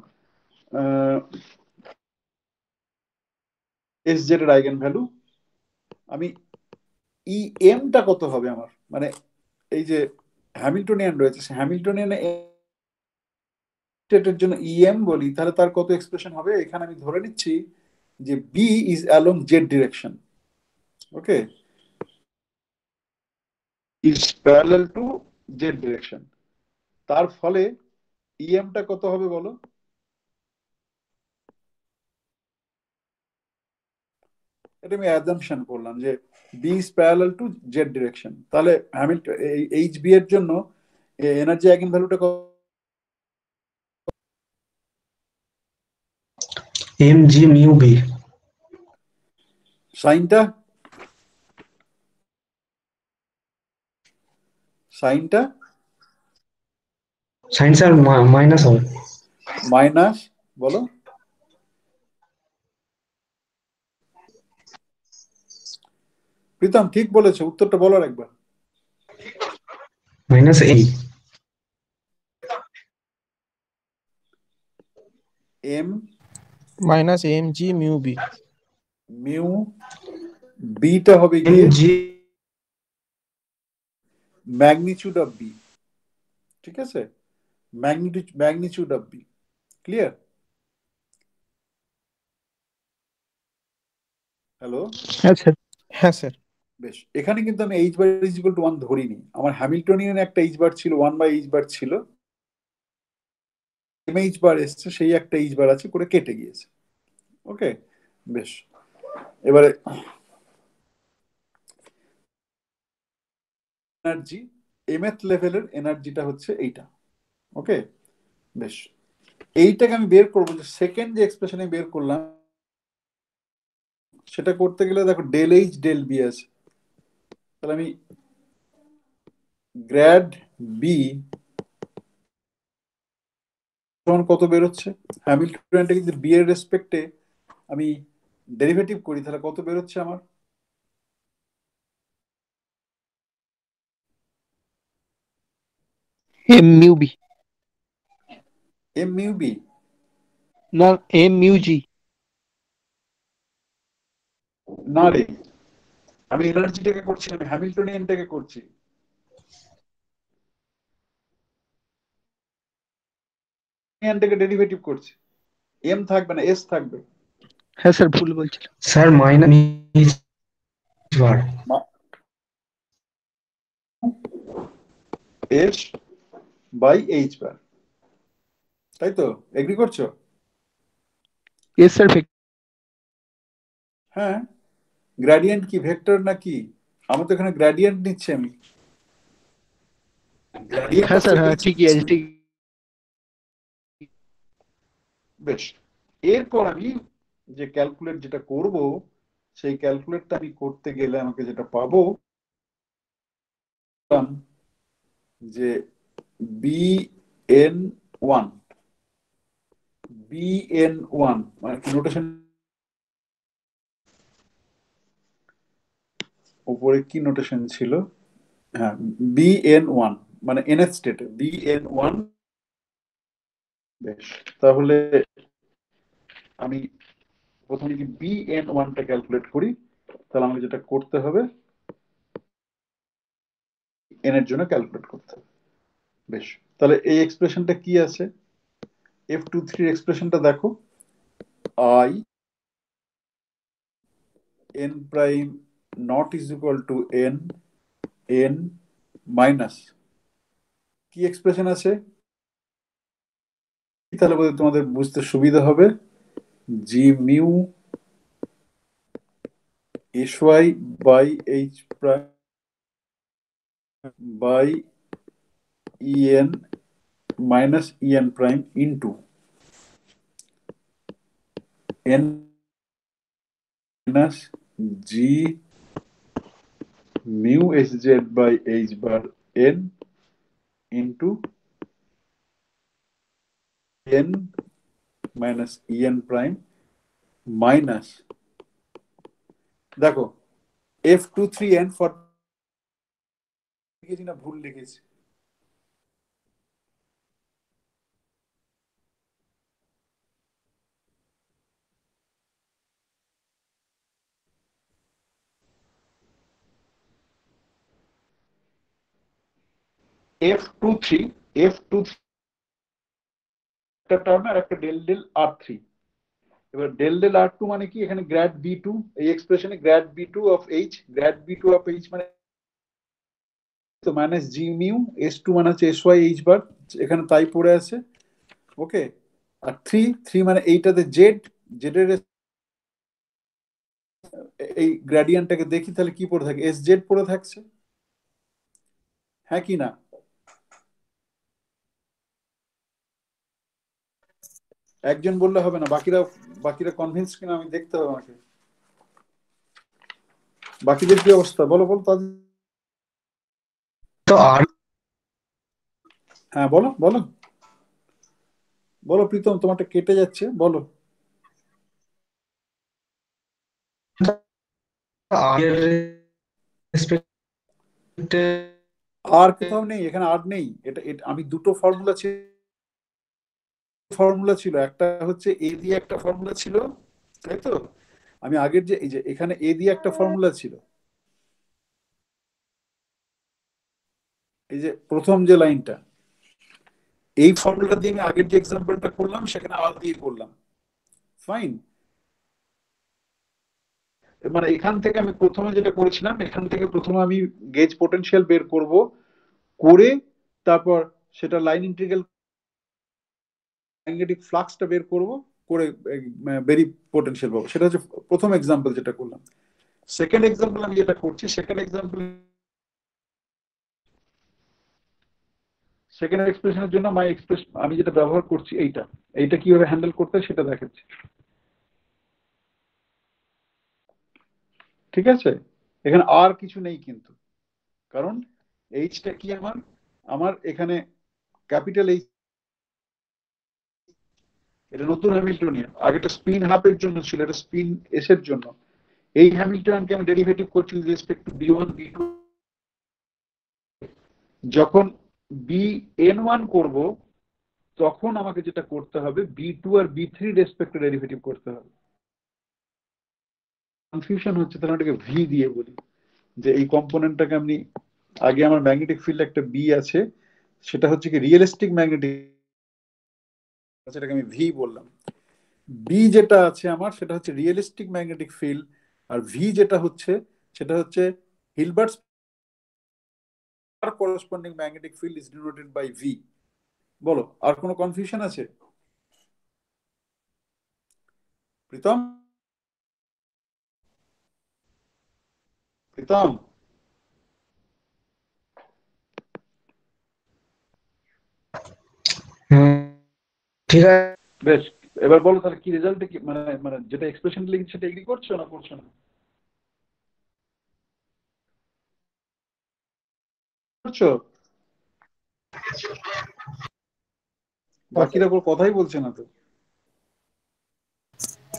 এস জেড এর আইগেন ভ্যালু। আমি ই এমটা কত হবে আমার? মানে এই যে হ্যামিল্টনিয়ান রয়েছে, সে হ্যামিল্টনিয়ানে স্টেটের জন্য ইএম বলি, তাহলে তার কত এক্সপ্রেশন হবে? এখানে আমি ধরে নিচ্ছি যে B is along Z direction okay is parallel to Z direction তার ফলে ইএমটা কত হবে বলো? এটা আমি অ্যাজাম্পশন করলাম যে B is parallel to Z direction তাহলে হ্যামিল্টন এইচ বি এর জন্য এনার্জি আইগেন ভ্যালুটা এম জি মিউ বি সাইনটা সাইনটা সাইন্স আর মাইনাস হবে মাইনাস বলো? প্রীতম ঠিক বলেছে উত্তরটা বলার একবার। মাইনাস এই M minus M G mu B mu beta হবে গিয়ে জি ম্যাগনিচিউড অফ বি ঠিক আছে? Magnitude magnitude of B clear hello হ্যাঁ স্যার। হ্যাঁ স্যার। বেশ, এখানে কিন্তু আমি H bar is equal to one ধরিনি। আমার হ্যামিল্টনিয়ান একটা এইচ বার ছিল ওয়ান বাই এইচ বার ছিল। এম এইচ বার এসছে, সেই একটা এইচ বার আছে, করে কেটে গিয়েছে। ওকে বেশ। এবারে এনার্জি এমএথ লেভেলের এনার্জিটা হচ্ছে এইটা। ওকে বেশ। এইটাকে আমি বের করব, যে সেকেন্ড যে এক্সপ্রেশনে বের করলাম, সেটা করতে গেলে দেখো ডেল এইচ ডেল বি আছে। তাহলে আমি গ্র্যাড বি কত বেরোচ্ছে? হ্যামিল্টনটা কিন্তু বি এর রেসপেক্টে আমি ডেরিভেটিভ করি তাহলে কত বেরোচ্ছে আমার? M mu B M mu B না এম মিউ জি না রে। আমি এনার্জিটাকে করছি আমি হ্যামিল্টনিয়ানটাকে করছি। হ্যামিল্টনিয়ানটাকে ডেরিভেটিভ করছি। এম থাকবে না এস থাকবে। হ্যাঁ স্যার ভুল বলছিলাম sir minus S by H bar তাই তো? এগ্রি করছ? এস স্যার হ্যাঁ। গ্রেডিয়েন্ট কি ভেক্টর না কি? আমার তো এখানে গ্রেডিয়েন্ট নিচ্ছি আমি। হ্যাঁ স্যার হ্যাঁ ঠিকই আছে ঠিক বেশ এরপর আমি যে ক্যালকুলেট যেটা করব সেই ক্যালকুলেটটা আমি করতে গেলে আমাকে যেটা পাবো যে B N one B N one মানে নোটেশন উপরে কি নোটেশন ছিল? হ্যাঁ বি এন ওয়ান মানে এনএফ স্টেটে বি এন ওয়ান বেশ, তাহলে আমি প্রথমে যদি বি এন ওয়ানটা ক্যালকুলেট করি, তাহলে আমাকে যেটা করতে হবে এন এর জন্য ক্যালকুলেট করতে হবে। বেশ, তাহলে এই এক্সপ্রেশনটা কি আছে? এফ টু থ্রি এক্সপ্রেশনটা দেখো। I N prime not is equal to N N minus কি এক্সপ্রেশন আছে? তাহলে বোধহয় তোমাদের বুঝতে সুবিধা হবে? G mu S Y by H prime by E N minus E N prime into N minus G mu S Z by H bar N into minus E N prime minus. দেখো, F two three N for লিখেছি না ভুল লিখেছি? F two three F two একটা term আর একটা del del আর three এবার del del আর two মানে কি? এখানে গ্র্যাড বি টু এই এক্সপ্রেশনে grad B two of H grad B two of H মানে তো minus G mu S two মানে হচ্ছে এস ওয়াই এইচ বার এখানে তাই পড়ে আছে। ওকে আর থ্রি থ্রি মানে এইটাতে জেড জেডের এই গ্রেডিয়েন্টটাকে দেখি, তাহলে কি পড়ে থাকে? এস জেড পড়ে থাকছে। হ্যাঁ কি না? একজন বললে হবে না বাকিরা বাকিরা কনভিন্স কিনা আমি দেখতে হবে আমাকে। বাকিদের কি অবস্থা? বলো বলো তাদের। তো আর হ্যাঁ বলো বলো। বলো প্রীতম তোমারটা কেটে যাচ্ছে বলো। আর কোথাও নেই এখানে আর নেই। এটা আমি দুটো ফর্মুলা ছিল ফর্মুলা ছিল, একটা হচ্ছে এ দিয়ে একটা ফর্মুলা ছিল, তাই তো? আমি আগের যে, এই যে এখানে এ দিয়ে একটা ফর্মুলা ছিল। এই যে প্রথম যে লাইনটা, এই ফর্মুলা দিয়ে আমি আগের যে এক্সাম্পলটা করলাম, সেখানে আর দিয়ে করলাম। ফাইন মানে এখান থেকে আমি প্রথমে যেটা করেছিলাম, এখান থেকে প্রথমে আমি গেজ পোটেনশিয়াল বের করব, করে তারপর সেটা লাইন ইন্টিগ্রাল ম্যাগনেটিক ফ্লাক্সটা বের করব, করে বেরি পোটেনশিয়াল পাবো। সেটা হচ্ছে প্রথম এক্সাম্পল যেটা করলাম। সেকেন্ড এক্সাম্পল আমি যেটা করছি সেকেন্ড এক্সাম্পল সেকেন্ড এক্সপ্রেশনের জন্য মাই এক্সপ্রেস আমি যেটা ব্যবহার করছি এইটা। এইটা কীভাবে হ্যান্ডেল করতে সেটা দেখাচ্ছি। ঠিক আছে? এখানে আর কিছু নেই কিন্তু। কারণ এইচটা কি আমার? আমার এখানে ক্যাপিটাল এইচ এটা নতুন হ্যামিল্টনিয়ান আগেটা স্পিন হাফের জন্য ছিল, এটা স্পিন এস এর জন্য। এই হ্যামিল্টনকে আমি ডেরিভেটিভ করছি respect to B one B two যখন বি এন ওয়ান করব, তখন আমাকে যেটা করতে হবে বি টু আর বি থ্রি রেসপেক্টে ডেরিভেটিভ করতে হবে। কনফিউশন হচ্ছে, তাহলে এটাকে ভি দিয়ে বলি। যে এই কম্পোনেন্টটাকে আমি, আগে আমার ম্যাগনেটিক ফিল্ড একটা বি আছে, সেটা হচ্ছে কি রিয়েলিস্টিক ম্যাগনেটিক সেটাকে আমি ভি বললাম। বি যেটা আছে আমার, সেটা হচ্ছে রিয়েলিস্টিক ম্যাগনেটিক ফিল্ড আর ভি যেটা হচ্ছে, সেটা হচ্ছে হিলবার্টস corresponding magnetic field is denoted by V বলো, আর কোনো কনফিউশন আছে? প্রীতম? প্রীতম? ঠিক আছে। বেশ এবার বলো তাহলে কি রেজাল্টে কি মানে মানে যেটা এক্সপ্রেশন লিখছি সেটা এগ্রি করছ না করছ না? করছ? বাকিরা কোনো কথাই বলছে না তো।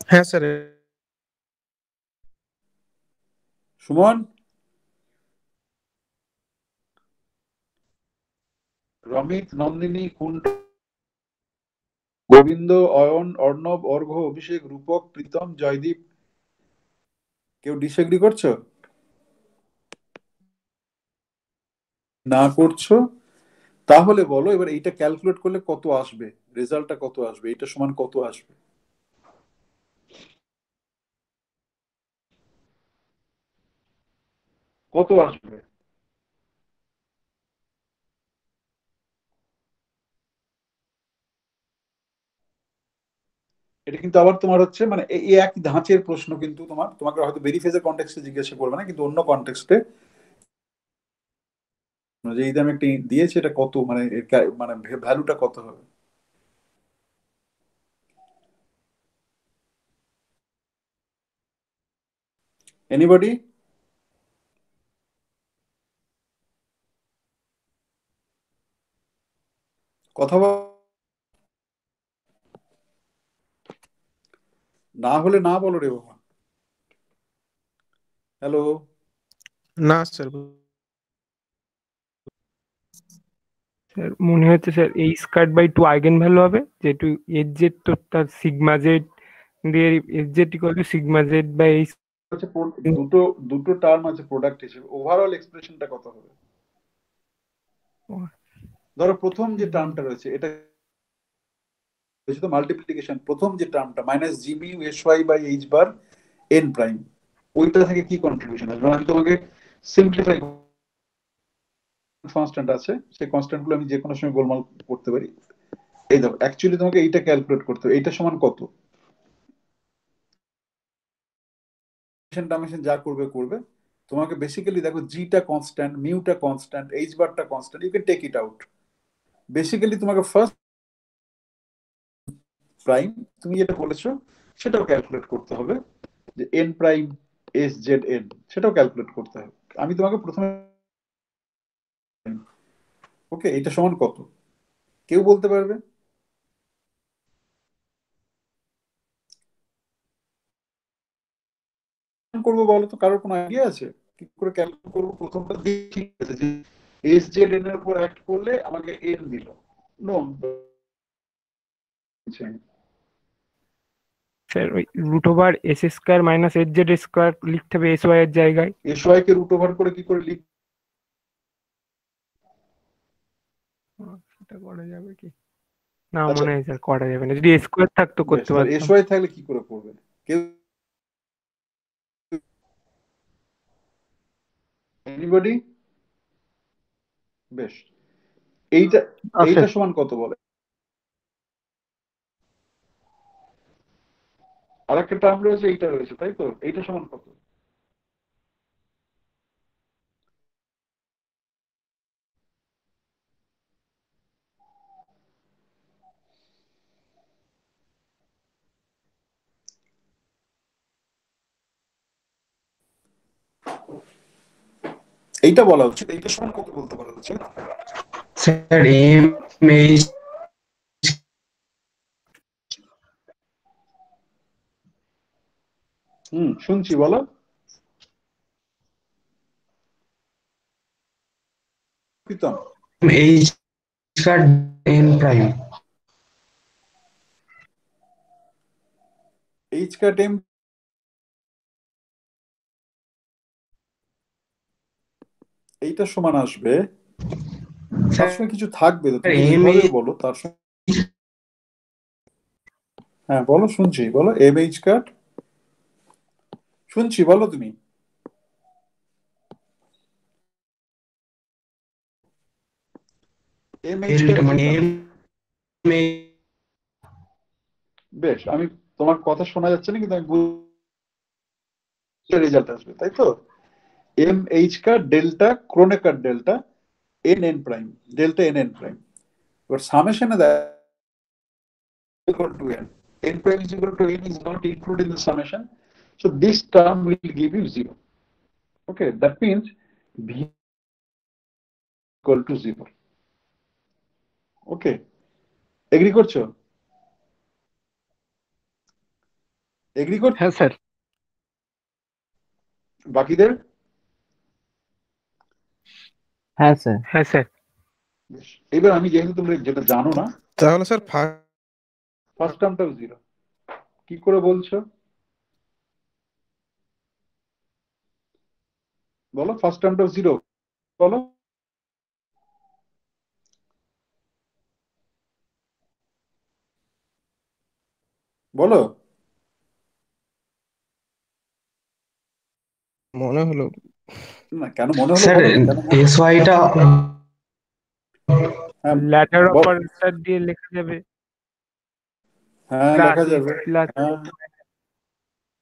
হ্যাঁ স্যার। সুমন? রমিত নন্দিনী কুণ্ড গোবিন্দ, অয়ন, অর্ণব অর্ঘ অভিষেক, রূপক, প্রীতম, জয়দীপ। কেউ ডিসএগ্রি করছ? না করছ? তাহলে বলো, এবার এইটা ক্যালকুলেট করলে কত আসবে? রেজাল্টটা কত আসবে? এটা সমান কত আসবে? কত আসবে? এটা কিন্তু আবার তোমার হচ্ছে মানে এই এক ধাঁচের প্রশ্ন কিন্তু তোমার, তোমাকে হয়তো ভেরিফেজের কন্টেক্সটে জিজ্ঞাসা করবে না, কিন্তু অন্য কন্টেক্সটে যে এই দামে একটা দিয়েছে, এটা কত মানে মানে ভ্যালুটা কত হবে? এনিবডি কথা বল না হলে না বলো রে বাবা। হ্যালো না স্যার স্যার মনে হচ্ছে স্যার এই স্কার্ট বাই টু আইগেন ভ্যালু হবে যেহেতু এর জেড তো তার সিগমা জেড দিয়ে এর Z equal to sigma Z by এই হচ্ছে দুটো দুটো টার্ম আছে প্রোডাক্ট হিসেবে। ওভারঅল এক্সপ্রেশনটা কত হবে? ধরো প্রথম যে টার্মটা রয়েছে এটা হয়েছে তো মাল্টিপ্লিকেশন প্রথম যে টার্মটা minus G mu S Y by H bar N prime ওইটা থেকে কি কন্ট্রিবিউশন আসবে? আমি তোমাকে সিম্পলিফাই কনস্ট্যান্ট আছে, সেই কনস্ট্যান্টগুলো আমি যে কোনো সময় গোলমাল করতে পারি। এই দেখো অ্যাকচুয়ালি তোমাকে এইটা ক্যালকুলেট করতে হবে। এইটা সমান কত? ডাইমেনশন যা করবে করবে। তোমাকে বেসিক্যালি দেখো জিটা কনস্ট্যান্ট মিউটা কনস্ট্যান্ট এইচ বারটা constant you can take it out basically তোমাকে ফার্স্ট প্রাইম তুমি যেটা বলেছ, সেটাও ক্যালকুলেট করতে হবে যে N prime S Z N সেটাও ক্যালকুলেট করতে হবে। আমি তোমাকে প্রথমে ওকে এটা সমান কত? কেউ বলতে পারবে? করব বলো তো, কারোর কোনো আইডিয়া আছে? কি করে ক্যালকুলেট করব? প্রথমটা দিয়ে ঠিক আছে যে এস জেড এন এর উপর অ্যাক্ট করলে আমাকে এন দিল। নো স্যার ওই root over S square minus H Z square লিখতে হবে এস ওয়াই এর জায়গায়। এস ওয়াই কে রুট ওভার করে কি করে লিখ সেটা করা যাবে কি? না আচ্ছা। মনে হয় স্যার করা যাবে না। যদি স্কোয়ার থাকতো করতে এস ওয়াই থাকলে কি করে করবে কেউ এনিবডি বেশ। এইটা আছে। এইটা সমান কত বলে? আর একটা টার্ম রয়েছে, এইটা রয়েছে, তাই তো? এইটা সমান কত? এইটা বলা উচিত, এইটা সমান কত বলতে বলা উচিত স্যার এম এইচ হুম শুনছি বলো। Pritam H cut N prime H cut M এইটা সমান আসবে। তার সঙ্গে কিছু থাকবে তো বলো তার সঙ্গে। হ্যাঁ বলো শুনছি বলো। এম এইচ কাট শুনছি বলো তুমি। মানে বেশ আমি তোমার কথা শোনা যাচ্ছে না কিন্তু আমি রেজাল্ট আসবে তাই তো? এম এইচ কা delta Kronecker delta N N prime delta N N prime এবার সামেশনে দেয় n prime is equal to n is not included in the summation so this term will give you zero. Okay that means b equal to zero. Okay agree করছ? Agree করছ হ্যাঁ sir. বাকিদের? হ্যাঁ sir. হ্যাঁ sir. বেশ। এবার আমি যেহেতু তোমরা যেটা জানো না তাহলে স্যার ফার্স্ট ফার্স্ট টার্মটাও জিরো কি করে বলছো? বলো ফার্স্ট টার্মটাও জিরো বলো। বলো। মনে হলো। না কেন মনে হলো? স্যার এস ওয়াইটা ল্যাটার। অপারেটর দিয়ে লেখা যাবে। হ্যাঁ লেখা যাবে। plus হ্যাঁ।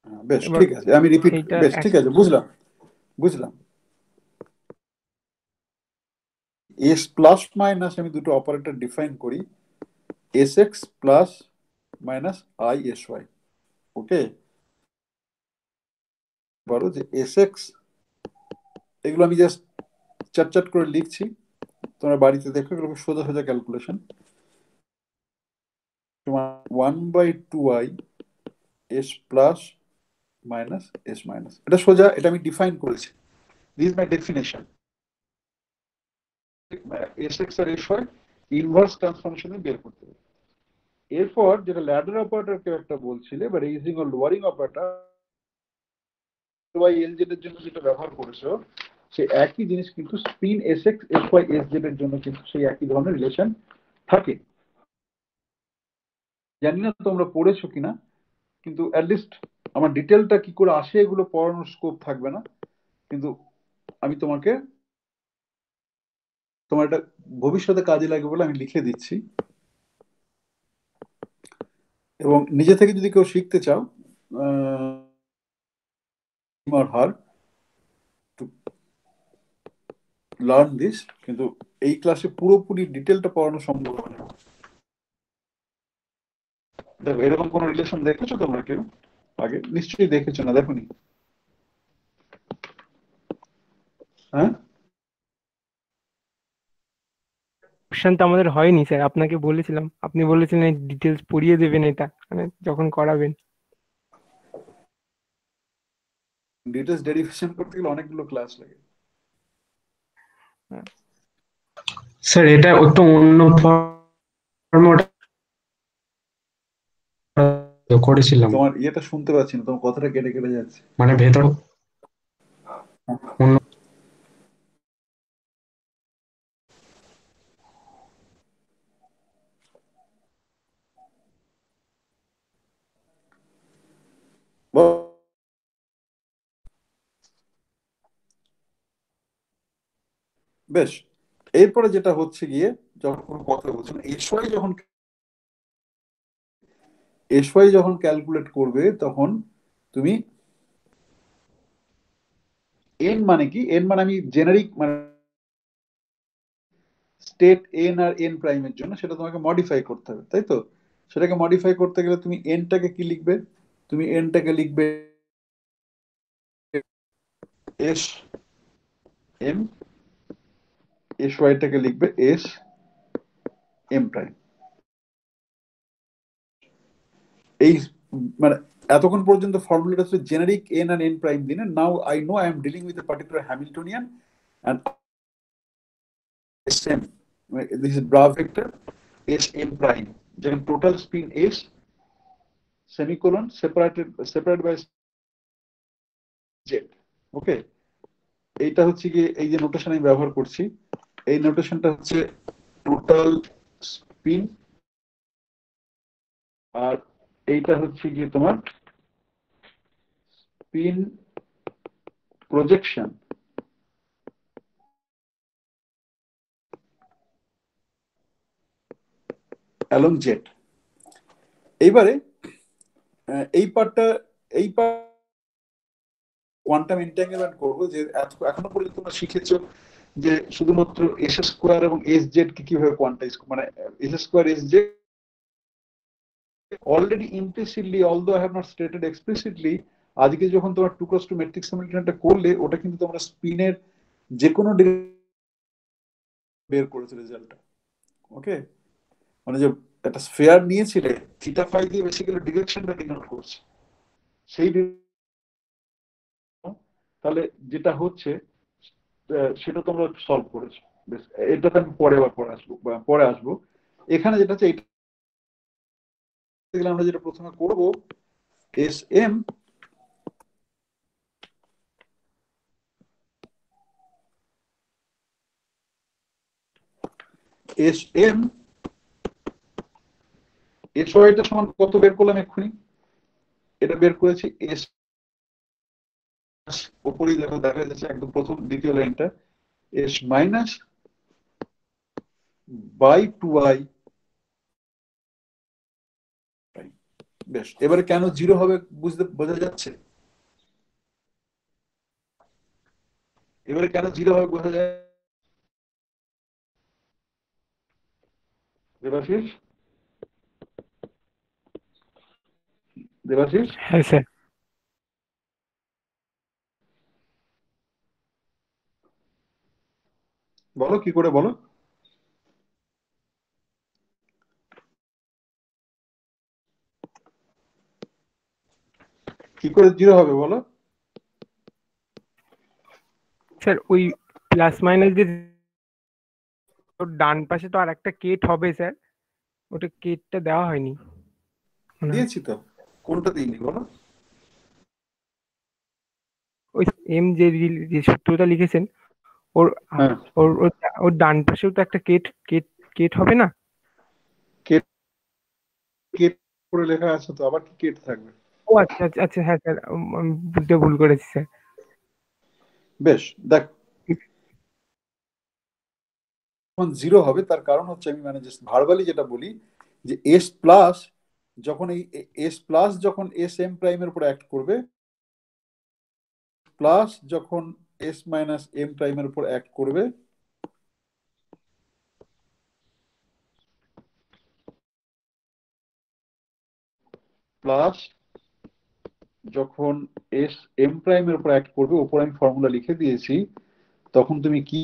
হ্যাঁ, বেশ ঠিক আছে। আমি রিপিট বেশ ঠিক আছে বুঝলাম। বুঝলাম। এস প্লাস মাইনাস আমি দুটো অপারেটর ডিফাইন করি S X plus minus I S Y okay বলো যে এস এক্স এগুলো আমি জাস্ট চাট চাট করে লিখছি, তোমরা বাড়িতে দেখো, এগুলো সোজা সোজা ক্যালকুলেশন তোমার one by two I S plus minus S minus এটা সোজা, এটা আমি ডিফাইন করেছি। This my definition S X R S Y inverse ট্রান্সফরমেশনে বের করতে হবে। এরপর যেটা ল্যাডার অপারেটর কেউ একটা বলছিলে বা রেইজিং ও লোয়ারিং অপারেটর ওয়াই এর জন্য যেটা ব্যবহার করেছ সেই একই জিনিস কিন্তু spin S X S Y S Z এর জন্য কিন্তু সেই একই ধরনের রিলেশন থাকে। জানি না তোমরা পড়েছো কিনা, কিন্তু অ্যাটলিস্ট আমার ডিটেলটা কি করে আসে এগুলো পড়ানোর স্কোপ থাকবে না। কিন্তু আমি তোমাকে তোমার এটা ভবিষ্যতে কাজে লাগবে বলে আমি লিখে দিচ্ছি। এবং নিজে থেকে যদি কেউ শিখতে চাও হার লার্ন দিস কিন্তু এই ক্লাসে পুরোপুরি ডিটেলটা পড়ানো সম্ভব না। দেখো, এরকম কোন রিলেশন দেখেছ তোমরা কেউ? আগে? নিশ্চয়ই দেখেছ না দেখো হ্যাঁ? কোশ্চেন তো আমাদের হয়নি স্যার আপনাকে বলেছিলাম। আপনি বলেছিলেন ডিটেলস পড়িয়ে দেবেন এটা মানে যখন করাবেন। ডিটেলস ডেরিভেশন করতে গেলে অনেকগুলো ক্লাস লাগে। স্যার এটা একটু অন্য ফর্মট করেছিলাম। তোমার ইয়েটা শুনতে পাচ্ছি না তোমার কথাটা কেটে কেটে যাচ্ছে। মানে ভেতর অন্য বেশ, এরপরে যেটা হচ্ছে গিয়ে যখন কথা বলছেন এসওয়াই যখন এসওয়াই যখন ক্যালকুলেট করবে, তখন তুমি এন মানে কি? এন মানে আমি জেনারিক মানে স্টেট এন আর এন প্রাইমের জন্য সেটা তোমাকে মডিফাই করতে হবে, তাই তো? সেটাকে মডিফাই করতে গেলে তুমি এনটাকে কি লিখবে? তুমি এনটাকে লিখবে এস এম এস ওয়াইটাকে লিখবে এস এম প্রাইম এই মানে এতক্ষণ পর্যন্ত ফর্মুলাটা ছিল generic N R N prime দিনে now I know I am dealing with a particular Hamiltonian and um this is bra vector S M prime যেখানে total spin S semicolon separated separate by Z okay এইটা হচ্ছে গিয়ে এই যে notation আমি ব্যবহার করছি এই নোটেশনটা হচ্ছে টোটাল স্পিন আর এইটা হচ্ছে গিয়ে তোমার স্পিন প্রজেকশন অ্যালং জেট এইবারে এই পার্টটা এই পার্ট কোয়ান্টাম এন্টাঙ্গেলমেন্ট করব যে এখনও পর্যন্ত তোমরা শিখেছো যে শুধুমাত্র এস স্কোয়ার এবং এস জেড কে কীভাবে কোয়ান্টাইজ মানে S square S Z already implicitly although I have not stated explicitly আজকে যখন তোমার টু ক্রস টু ম্যাট্রিক্স সামিলিটনটা করলে, ওটা কিন্তু তোমরা স্পিনের যে কোনো বের করেছে রেজাল্টটা ওকে মানে যে একটা স্ফেয়ার নিয়েছিলে থিটা ফাই দিয়ে বেসিক্যালি ডিরেকশনটা ডিনোট করছে। সেই তাহলে যেটা হচ্ছে সেটা তোমরা সলভ করেছ। বেশ এটাতে আমি পরে আবার পরে আসব পরে আসব। এখানে যেটা হচ্ছে আমরা যেটা প্রথমে করব S M S M S ওয়াইটা সমান কত বের করলাম এক্ষুনি? এটা বের করেছি এস উপরেই দেখো দেখা যাচ্ছে একদম প্রথম দ্বিতীয় লাইনটা, S minus by two I বেশ, এবারে কেন জিরো হবে বুঝতে, বোঝা যাচ্ছে? এবারে কেন জিরো হবে বোঝা যায়? দেবাশিস? দেবাশিস? হ্যাঁ স্যার। বলো কি করে বলো? কি করে জিরো হবে বলো? স্যার ওই প্লাস মাইনাস যে ডান পাশে তো আর একটা কেট হবে স্যার ওটা কেটটা দেওয়া হয়নি। দিয়েছি তো। কোনটা দিইনি বলো? ওই এম যে যে সূত্রটা লিখেছেন ওর ওর ওর ডান পাশেও তো একটা কেট কেট কেট হবে না? কেট কেট করে লেখা আছে তো আবার কি কেট থাকবে? ও আচ্ছা আচ্ছা আচ্ছা হ্যাঁ স্যার বুঝতে ভুল করেছি স্যার। বেশ দেখ। যখন জিরো হবে তার কারণ হচ্ছে আমি মানে ভার্বালি যেটা বলি যে এস প্লাস যখন এই এস প্লাস যখন এস এম প্রাইমের উপর অ্যাক্ট করবে প্লাস যখন এস মাইনাস এম প্রাইমের উপর অ্যাক্ট করবে। প্লাস যখন এস এম প্রাইমের উপর অ্যাক্ট করবে, উপর আমি ফর্মুলা লিখে দিয়েছি, তখন তুমি কি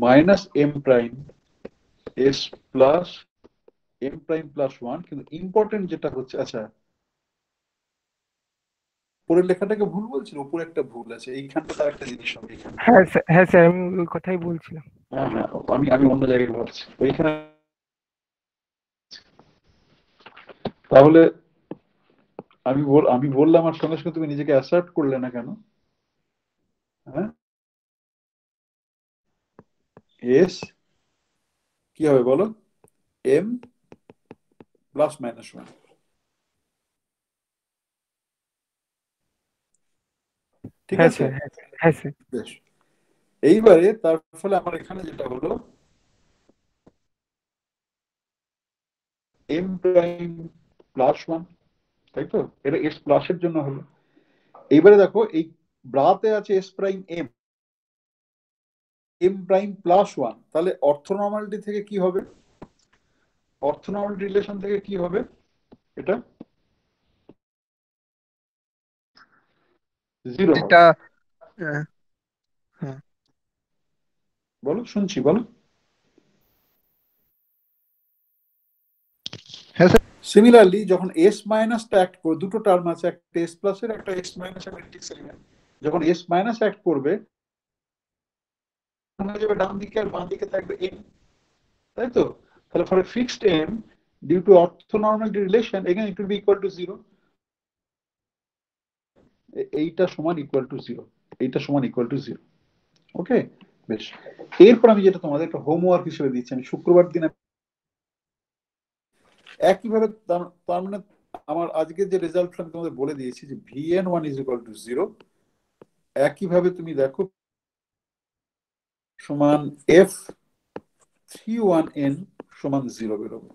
minus M prime S plus M prime plus one কিন্তু ইম্পর্টেন্ট যেটা হচ্ছে আচ্ছা উপরের লেখাটাকে ভুল বলছিল? উপরে একটা ভুল আছে এইখানটা তার একটা জিনিস হবে হ্যাঁ স্যার হ্যাঁ স্যার আমি ওই কথাই বলছিলাম। হ্যাঁ হ্যাঁ আমি আমি অন্য জায়গায় ভাবছি ওইখানে তাহলে আমি বল আমি বললাম আর সঙ্গে সঙ্গে তুমি নিজেকে অ্যাসার্ট করলে না কেন? হ্যাঁ? এস কি হবে বলো? এম প্লাস মাইনাস ওয়ান ঠিক হ্যাঁ আছে? হ্যাঁ স্যার হ্যাঁ বেশ। এইবারে তার ফলে আমার এখানে যেটা হলো এম প্রাইম প্লাস ওয়ান তাই তো? এটা এস প্লাসের জন্য হলো। এইবারে দেখো এই ব্রাতে আছে S prime M M prime plus one তাহলে অর্থনর্মালিটি থেকে কি হবে? অর্থনর্মালিটি রিলেশন থেকে কি হবে? এটা জিরো এটা হ্যাঁ। বলো শুনছি বলো। হ্যাঁ স্যার। সিমিলারলি যখন এস মাইনাসটা অ্যাক্ট করে দুটো টার্ম আছে একটা এস প্লাসের একটা এস মাইনাস ম্যাট্রিক্স এলিমেন্ট যখন এস মাইনাস অ্যাক্ট করবে যাবে ডান দিকে আর বাঁ দিকে থাকবে এম তাই তো? তাহলে for fixed M due to orthonormality relation এখানে it will be equal to zero এইটা সমান ইকুয়াল টু জিরো এইটা সমান ইকুয়াল টু জিরো ওকে বেশ। এরপর আমি যেটা তোমাদের একটা হোমওয়ার্ক হিসেবে দিচ্ছি, আমি শুক্রবার দিন একইভাবে তার মানে আমার আজকে যে রেজাল্ট আমি তোমাদের বলে দিয়েছি যে V N one is equal to zero একইভাবে তুমি দেখো সমান এফ থ্রি ওয়ান এন সমান জিরো বেরোবে।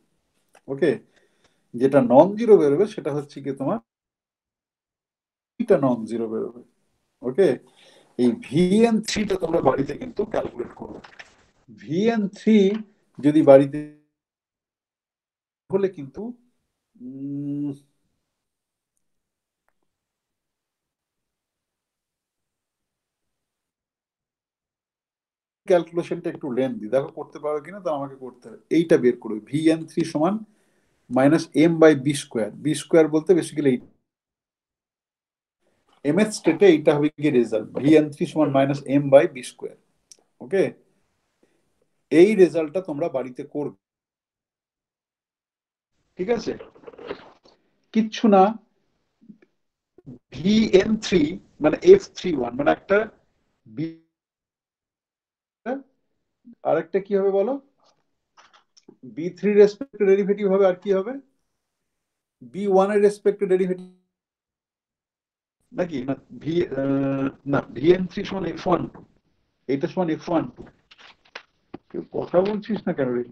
ওকে যেটা নন জিরো বেরোবে সেটা হচ্ছে কি তোমার এটা নন জিরো বেরোবে। ওকে এই ভি এন থ্রিটা তোমরা বাড়িতে কিন্তু ক্যালকুলেট করো ভি এন থ্রি যদি বাড়িতে হলে কিন্তু ক্যালকুলেশনটা একটু লেন্দি দেখো করতে পারো কিনা তো আমাকে করতে হবে। এইটা বের করবে ভি এন থ্রি সমান minus M by B square B square বলতে বেসিক্যালি এই এম এর স্টেটে এইটা হবে গিয়ে রেজাল্ট ভি এন থ্রি সমান minus M by B square okay এই রেজাল্টটা তোমরা বাড়িতে করবে। ঠিক আছে? কিচ্ছু না। ভি এন থ্রি মানে এফ থ্রি ওয়ান মানে একটা বি আরেকটা কি হবে বলো? বি থ্রি রেসপেক্ট ডেরিভেটিভ হবে, আর কি হবে? বি ওয়ানের রেসপেক্ট ডেরিভেটিভ নাকি না ভি না ভি এন থ্রি সমান এফ ওয়ান টু এইটা সমান এফ ওয়ান টু কেউ কথা বলছিস না কেন রে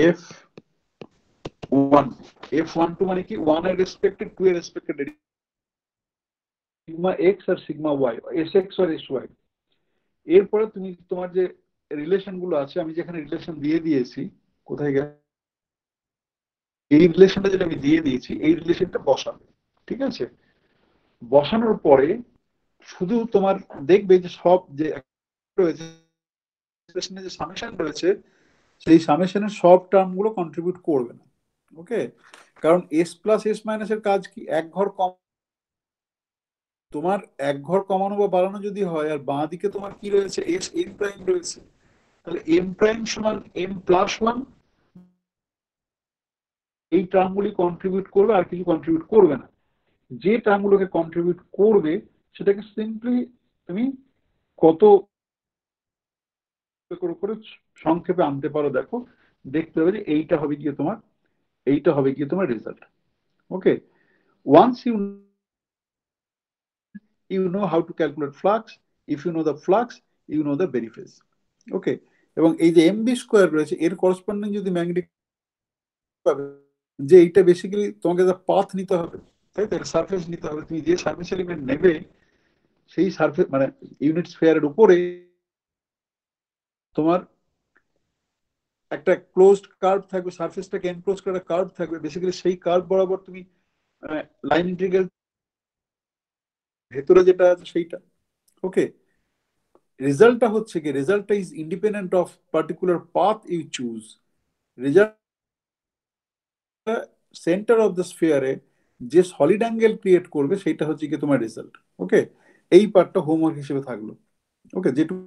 F one F one two মানে কি ওয়ানের রেসপেক্টেড টু এর রেসপেক্টেড সিগমা এক্স আর সিগমা ওয়াই এস এক্স আর এস ওয়াই এরপরে তুমি তোমার যে রিলেশন আছে, আমি যেখানে রিলেশন দিয়ে দিয়েছি, কোথায় গেল? এই রিলেশনটা যেটা আমি দিয়ে দিয়েছি, এই রিলেশনটা বসাবে, ঠিক আছে? বসানোর পরে শুধু তোমার দেখবে যে সব যে রয়েছে যে সামেশন রয়েছে, সেই সামেশনের সব টার্মগুলো কন্ট্রিবিউট করবে না ওকে কারণ এস প্লাস এস মাইনাসের কাজ কি? এক ঘর কম তোমার এক ঘর কমানো বা বাড়ানো যদি হয়, আর বাঁ দিকে তোমার কি রয়েছে? এস এম প্রাইম রয়েছে। তাহলে এম প্রাইম সমান এম প্লাস ওয়ান এই টার্মগুলি কন্ট্রিবিউট করবে, আর কিছু কন্ট্রিবিউট করবে না। যে টার্মগুলোকে কন্ট্রিবিউট করবে, সেটাকে সিম্পলি তুমি কত করে করে সংক্ষেপে আনতে পারো। দেখো, দেখতে হবে যে এইটা হবে গিয়ে তোমার, এইটা হবে গিয়ে তোমার result okay once you you know how to calculate flux. If you know the flux, you know the berry phase okay এবং এই যে এমবি স্কোয়ার রয়েছে, এর করসপন্ডিং যদি ম্যাগনেটিক যে এইটা বেসিক্যালি তোমাকে পাথ নিতে হবে, তাই তো? সারফেস নিতে হবে। তুমি যে সারফেস এলিমেন্ট নেবে, সেই সারফেস মানে ইউনিট স্ফেয়ারের উপরে তোমার একটা ক্লোজড কার্ভ থাকবে সারফেসটাকে এনক্লোজ করে কার্ভ থাকবে। বেসিক্যালি সেই কার্ভ বরাবর তুমি লাইন ইন্টিগ্রাল ভেতরে যেটা আছে সেইটা। ওকে রেজাল্টটা হচ্ছে কি রেজাল্টটা is independent of particular path you choose result center of the স্ফিয়ারে যে সলিড অ্যাঙ্গেল ক্রিয়েট করবে সেটা হচ্ছে কি তোমার রেজাল্ট ওকে এই পার্টটা হোমওয়ার্ক হিসেবে থাকল। ওকে যেটুকু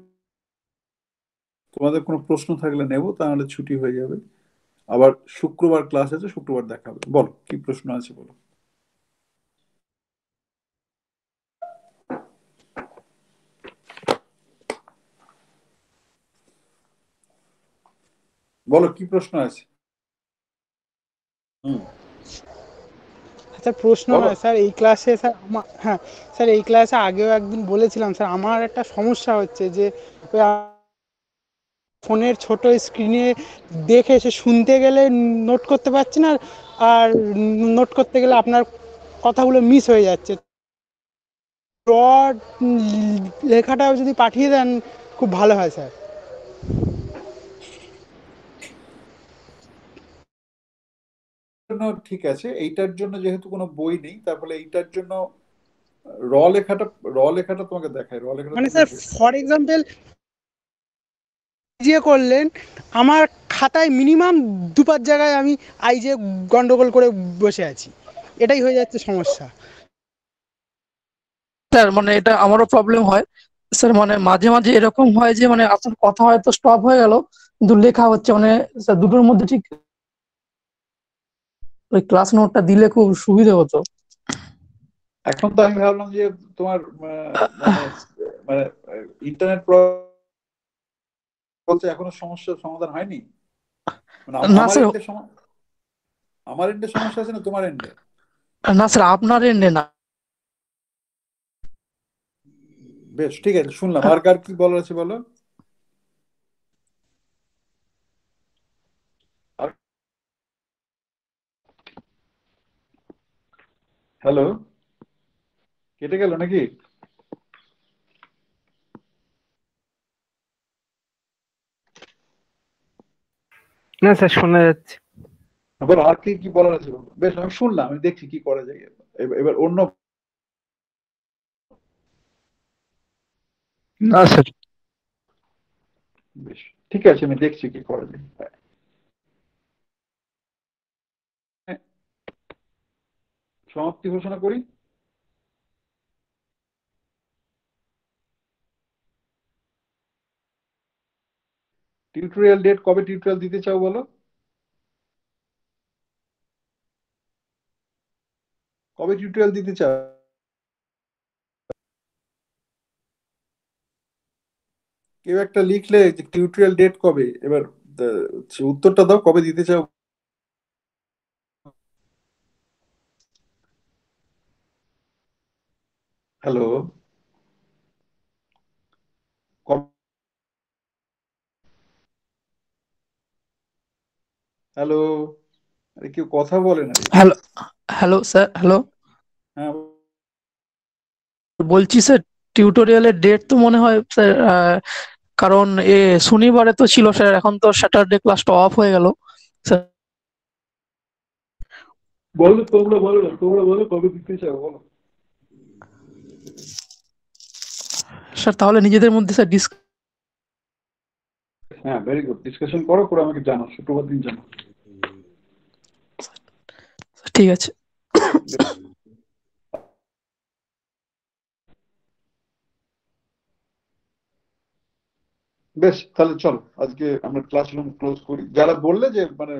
তোমাদের কোনো প্রশ্ন থাকলে নেব, তাহলে ছুটি হয়ে যাবে। আবার শুক্রবার ক্লাস আছে, শুক্রবার দেখাবে। বলো, কি প্রশ্ন আছে বলো? বলো কি প্রশ্ন আছে? স্যার প্রশ্ন বলো। স্যার এই ক্লাসে স্যার হ্যাঁ স্যার এই ক্লাসে আগেও একদিন বলেছিলাম স্যার আমার একটা সমস্যা হচ্ছে যে ফোনের ছোট স্ক্রিনে দেখে সে শুনতে গেলে নোট করতে পারছি না আর নোট করতে গেলে আপনার কথাগুলো মিস হয়ে যাচ্ছে। লেখাটাও যদি পাঠিয়ে দেন খুব ভালো হয় স্যার। জন্য ঠিক আছে এইটার জন্য যেহেতু কোনো বই নেই তারপরে এইটার জন্য র লেখাটা র লেখাটা তোমাকে দেখায় র লেখাটা মানে স্যার ফর এক্সাম্পল যে করলেন আমার খাতায় মিনিমাম দুপার জায়গায় আমি আই যে গন্ডগোল করে বসে আছি। এটাই হয়ে যাচ্ছে সমস্যা। স্যার মানে এটা আমারও প্রবলেম হয়। স্যার মানে মাঝে মাঝে এরকম হয় যে মানে আপনার কথা হয়তো স্টপ হয়ে গেল কিন্তু লেখা হচ্ছে মানে স্যার দুটোর মধ্যে ঠিক ওই ক্লাস নোটটা দিলে খুব সুবিধা হতো। এখন তো আমি ভাবলাম যে তোমার মানে ইন্টারনেট বলতে এখনও সমস্যার সমাধান হয়নি? মানে না আমার স্যার আমার এন্ডে সমস্যা আছে না তোমার এন্ডে না স্যার আপনার এন্ডে না। বেশ ঠিক আছে শুনলাম। আর কার কি বলার আছে বলো? হ্যালো কেটে গেল নাকি? না স্যার শোনা যাচ্ছে। আবার আর কি কি বলার আছে? বেশ আমি শুনলাম আমি দেখছি কি করা যায়। এবার অন্য না স্যার। বেশ ঠিক আছে আমি দেখছি কি করা যায়। সমাপ্তি ঘোষণা করি। টিউটোরিয়াল ডেট কবে টিউটোরিয়াল দিতে চাও বলো? কবে টিউটোরিয়াল দিতে চাও? কেউ একটা লিখলে টিউটোরিয়াল ডেট কবে? এবার উত্তরটা দাও, কবে দিতে চাও? হ্যালো। হ্যালো। আরে কেউ কথা বলে না। Hello hello sir hello. হ্যাঁ। বলছি স্যার টিউটোরিয়ালের ডেট তো মনে হয় স্যার কারণ এ শনিবারে তো ছিল স্যার এখন তো স্যাটারডে ক্লাসটা অফ হয়ে গেল। স্যার বলো তোমরা বলো তোমরা বলো কবে দিতে চাও বলো। স্যার তাহলে নিজেদের মধ্যে স্যার ডিস হ্যাঁ ভেরি গুড ডিসকাশন করো করে আমাকে জানাও শুক্রবার দিন জানাও। ঠিক আছে। বেশ তাহলে চলো আজকে আমরা ক্লাসরুম ক্লোজ করি। যারা বললে যে মানে